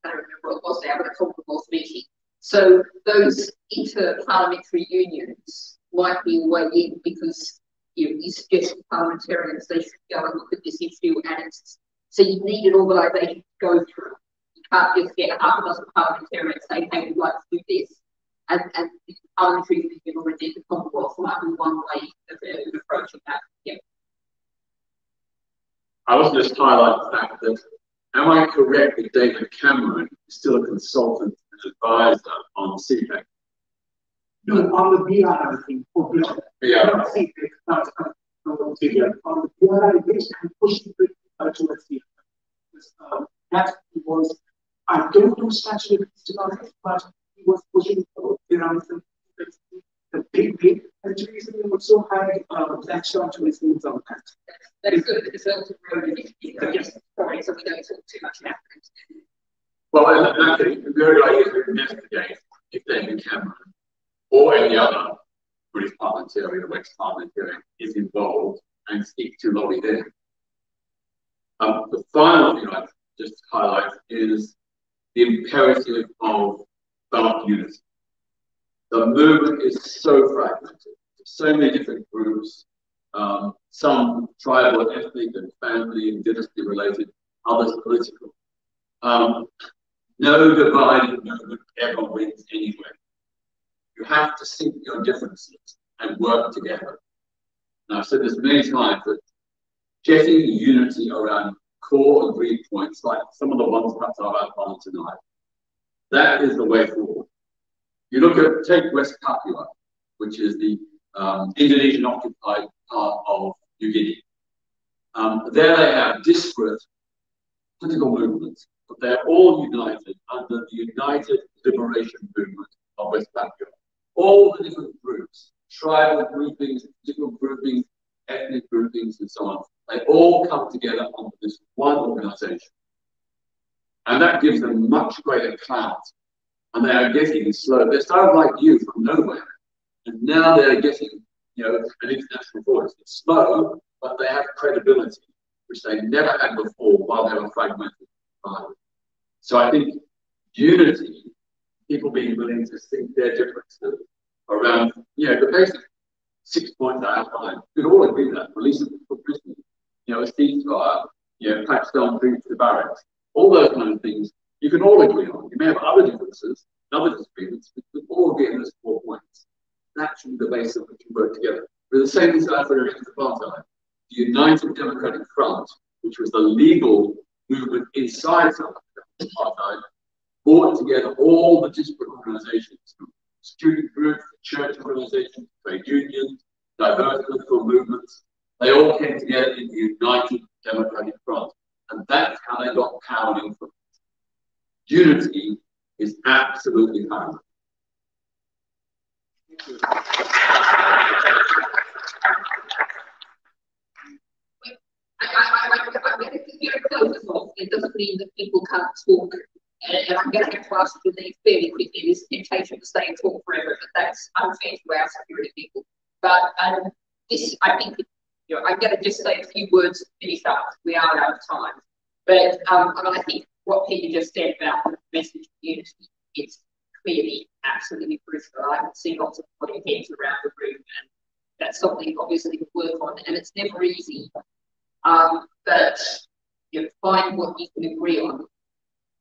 I don't remember what it was now, but a Commonwealth meeting. So those inter-parliamentary unions might be a way in because you, know, you suggest parliamentarians they should go and look at this issue and it's so you need an organisation to go through. You can't just get half a dozen parliamentarians saying, hey, we'd like to do this. And, and the parliamentary union already the Commonwealth might be one way of, of approaching that. Yeah. I also just highlight the fact that, am I correct that David Cameron is still a consultant and advisor on CPEC? No, on the BRI thing, for BRI. BRI. CPEC, not on the BRI, which I'm pushing it uh, towards the uh, that was, I don't know statute of but he was pushing around some the big, big countries and also had uh, black shot listeners on that. That is good because those are really yes, sorry, so we don't talk too much about it. Well, in that case, the very idea to investigate if David Cameron or any other British parliamentarian or West parliamentarian is involved and seek to lobby them. Um, the final thing I'd just highlight is the imperative of dark unity. The movement is so fragmented, so many different groups, um, some tribal, ethnic, and family and dynasty related, others political. Um, no divided movement ever wins anywhere. You have to see your differences and work together. and I've said this many times, that getting unity around core agreed points, like some of the ones perhaps I've outlined tonight, that is the way forward. You look at, take West Papua, which is the um, Indonesian occupied part of New Guinea. Um, there they have disparate political movements, but they're all united under the United Liberation Movement of West Papua. All the different groups, tribal groupings, political groupings, ethnic groupings, and so on, they all come together under this one organization. And that gives them much greater clout. And they are getting slow. They started like you from nowhere. And now they're getting, you know, an international voice. It's slow, but they have credibility, which they never had before while they were fragmented. So I think unity, people being willing to think their differences around, you know, the basic six points I outlined, we could all agree that. Release of prisoners, you know, a ceasefire, you know, Pakistan bring to the barracks, all those kind of things you can all agree on. You may have other differences, other disagreements, but you can all agree on those four points. That should be the basis of which you work together. With the same Africa against apartheid. The United Democratic Front, which was the legal movement inside South Africa, apartheid, brought together all the disparate organizations, student groups, church organizations, trade unions, diverse political movements. They all came together in the United Democratic Front. And that's how they got power and influence. Unity is absolutely paramount. I, I, I, I'm going to a close off. It doesn't mean that people can't talk. And, and I'm going to have to ask you leave fairly quickly. There's temptation to stay and talk forever, but that's unfair to our security people. But um, this, I think, you know, I'm going to just say a few words to finish up. We are out of time. But um, I, mean, I think what Peter just said about the message of is clearly absolutely crucial. I can see lots of putting heads around the room, and that's something obviously to work on, and it's never easy. Um, but you know, find what you can agree on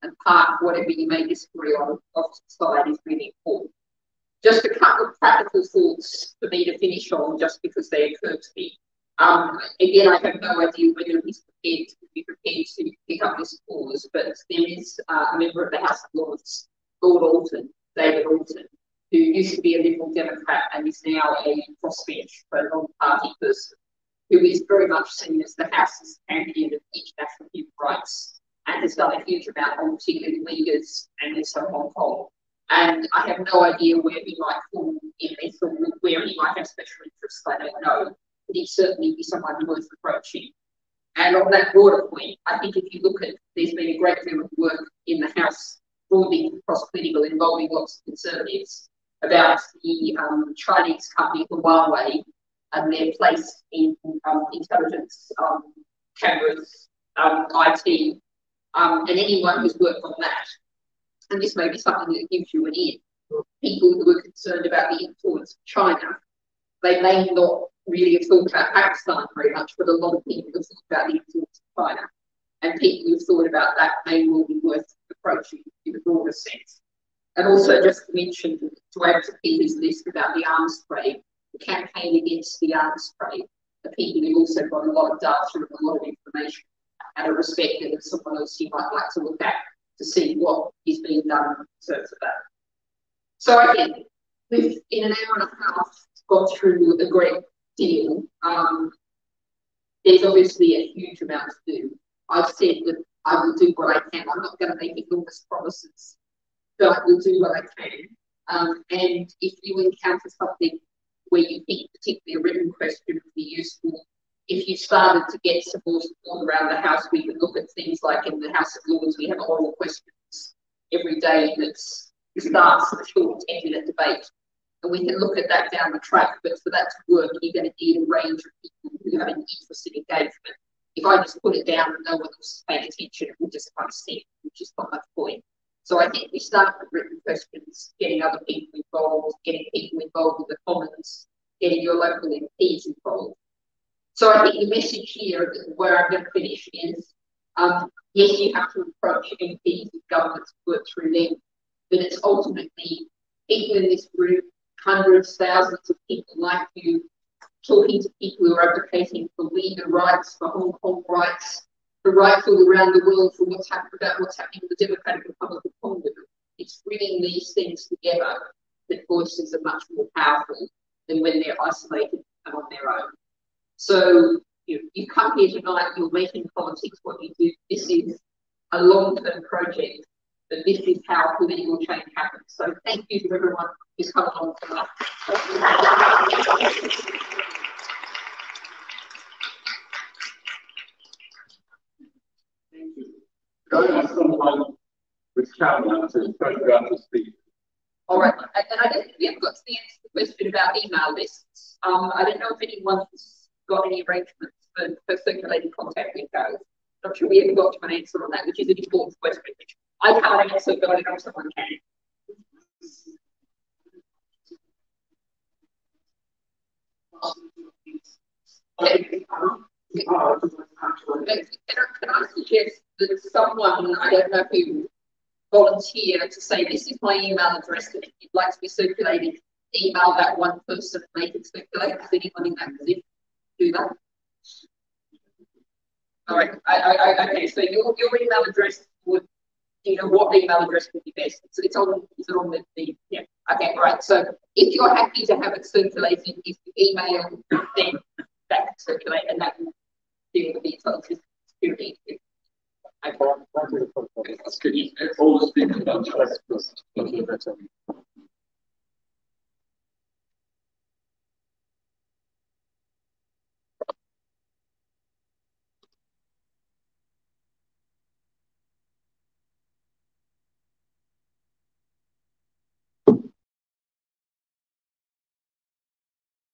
and part whatever you may disagree on of society is really important. Just a couple of practical thoughts for me to finish on, just because they occur to me. Um, again, I have no idea whether he's prepared to be prepared to pick up this cause, but there is uh, a member of the House of Lords, Lord Alton, David Alton, who used to be a Liberal Democrat and is now a crossbench for a non-party person, who is very much seen as the House's champion of international human rights and has done a huge amount on particularly Uyghurs and also Hong Kong. And I have no idea where he might fall in this or where he might have special interests, I don't know he certainly be someone worth approaching. And on that broader point, I think if you look at, there's been a great deal of work in the House, broadly cross political, involving lots of conservatives, about the um, Chinese company Huawei and their place in um, intelligence um, cameras, um, IT, um, and anyone who's worked on that. And this may be something that gives you an in. People who are concerned about the influence of China, they may not really have thought about Pakistan very much, but a lot of people have thought about the influence of China. And people who've thought about that may well be worth approaching in a broader sense. And also just to mention, to add to Peter's list about the arms trade, the campaign against the arms trade, the people who've also got a lot of data and a lot of information and are respected as someone else you might like to look at to see what is being done in terms of that. So again, we've in an hour and a half gone through a great deal, um, there's obviously a huge amount to do. I've said that I will do what I can. I'm not going to make enormous promises, but I will do what I can. Um, and if you encounter something where you think particularly a written question would be useful, if you started to get some more support around the House, we could look at things like in the House of Lords, we have oral questions every day that starts a short 10 minute debate and we can look at that down the track. But for that to work, you're going to need a range of people who have an interest in engagement. If I just put it down and no one else is paying attention, we'll just kind of sit, which is not much point. So I think we start with written questions, getting other people involved, getting people involved with the Commons, getting your local MPs involved. So I think the message here, where I'm going to finish, is um, yes, you have to approach MPs and governments to work through them, but it's ultimately people in this group hundreds, thousands of people like you talking to people who are advocating for Uyghur rights, for Hong Kong rights, for rights all around the world, for what's happening about what's happening in the Democratic Republic of Congo. It's bringing these things together that voices are much more powerful than when they're isolated and on their own. So you, you come here tonight, you're making politics what you do. This is a long-term project, but this is how political change happens. So thank you to everyone who's come along tonight. I ask someone with camera to photograph the speech? All right, and I don't think we have got to the answer to the question about email lists. Um, I don't know if anyone's got any arrangements for, for circulating contact details. I'm sure we haven't got to an answer on that, which is an important question, I can't answer, but I know someone can. Can I, can I suggest that someone, I don't know who, volunteer to say, this is my email address, if you'd like to be circulated, email that one person and they can circulate. Does anyone in that position do that? All right, I, I, I, okay, so your, your email address would, you know, what email address would be best? So it's on, is it on the, the, yeah, okay, right. So if you're happy to have it circulated, if you email, then that can circulate and that will deal with the intelligence security. Okay. That's good. All the speakers about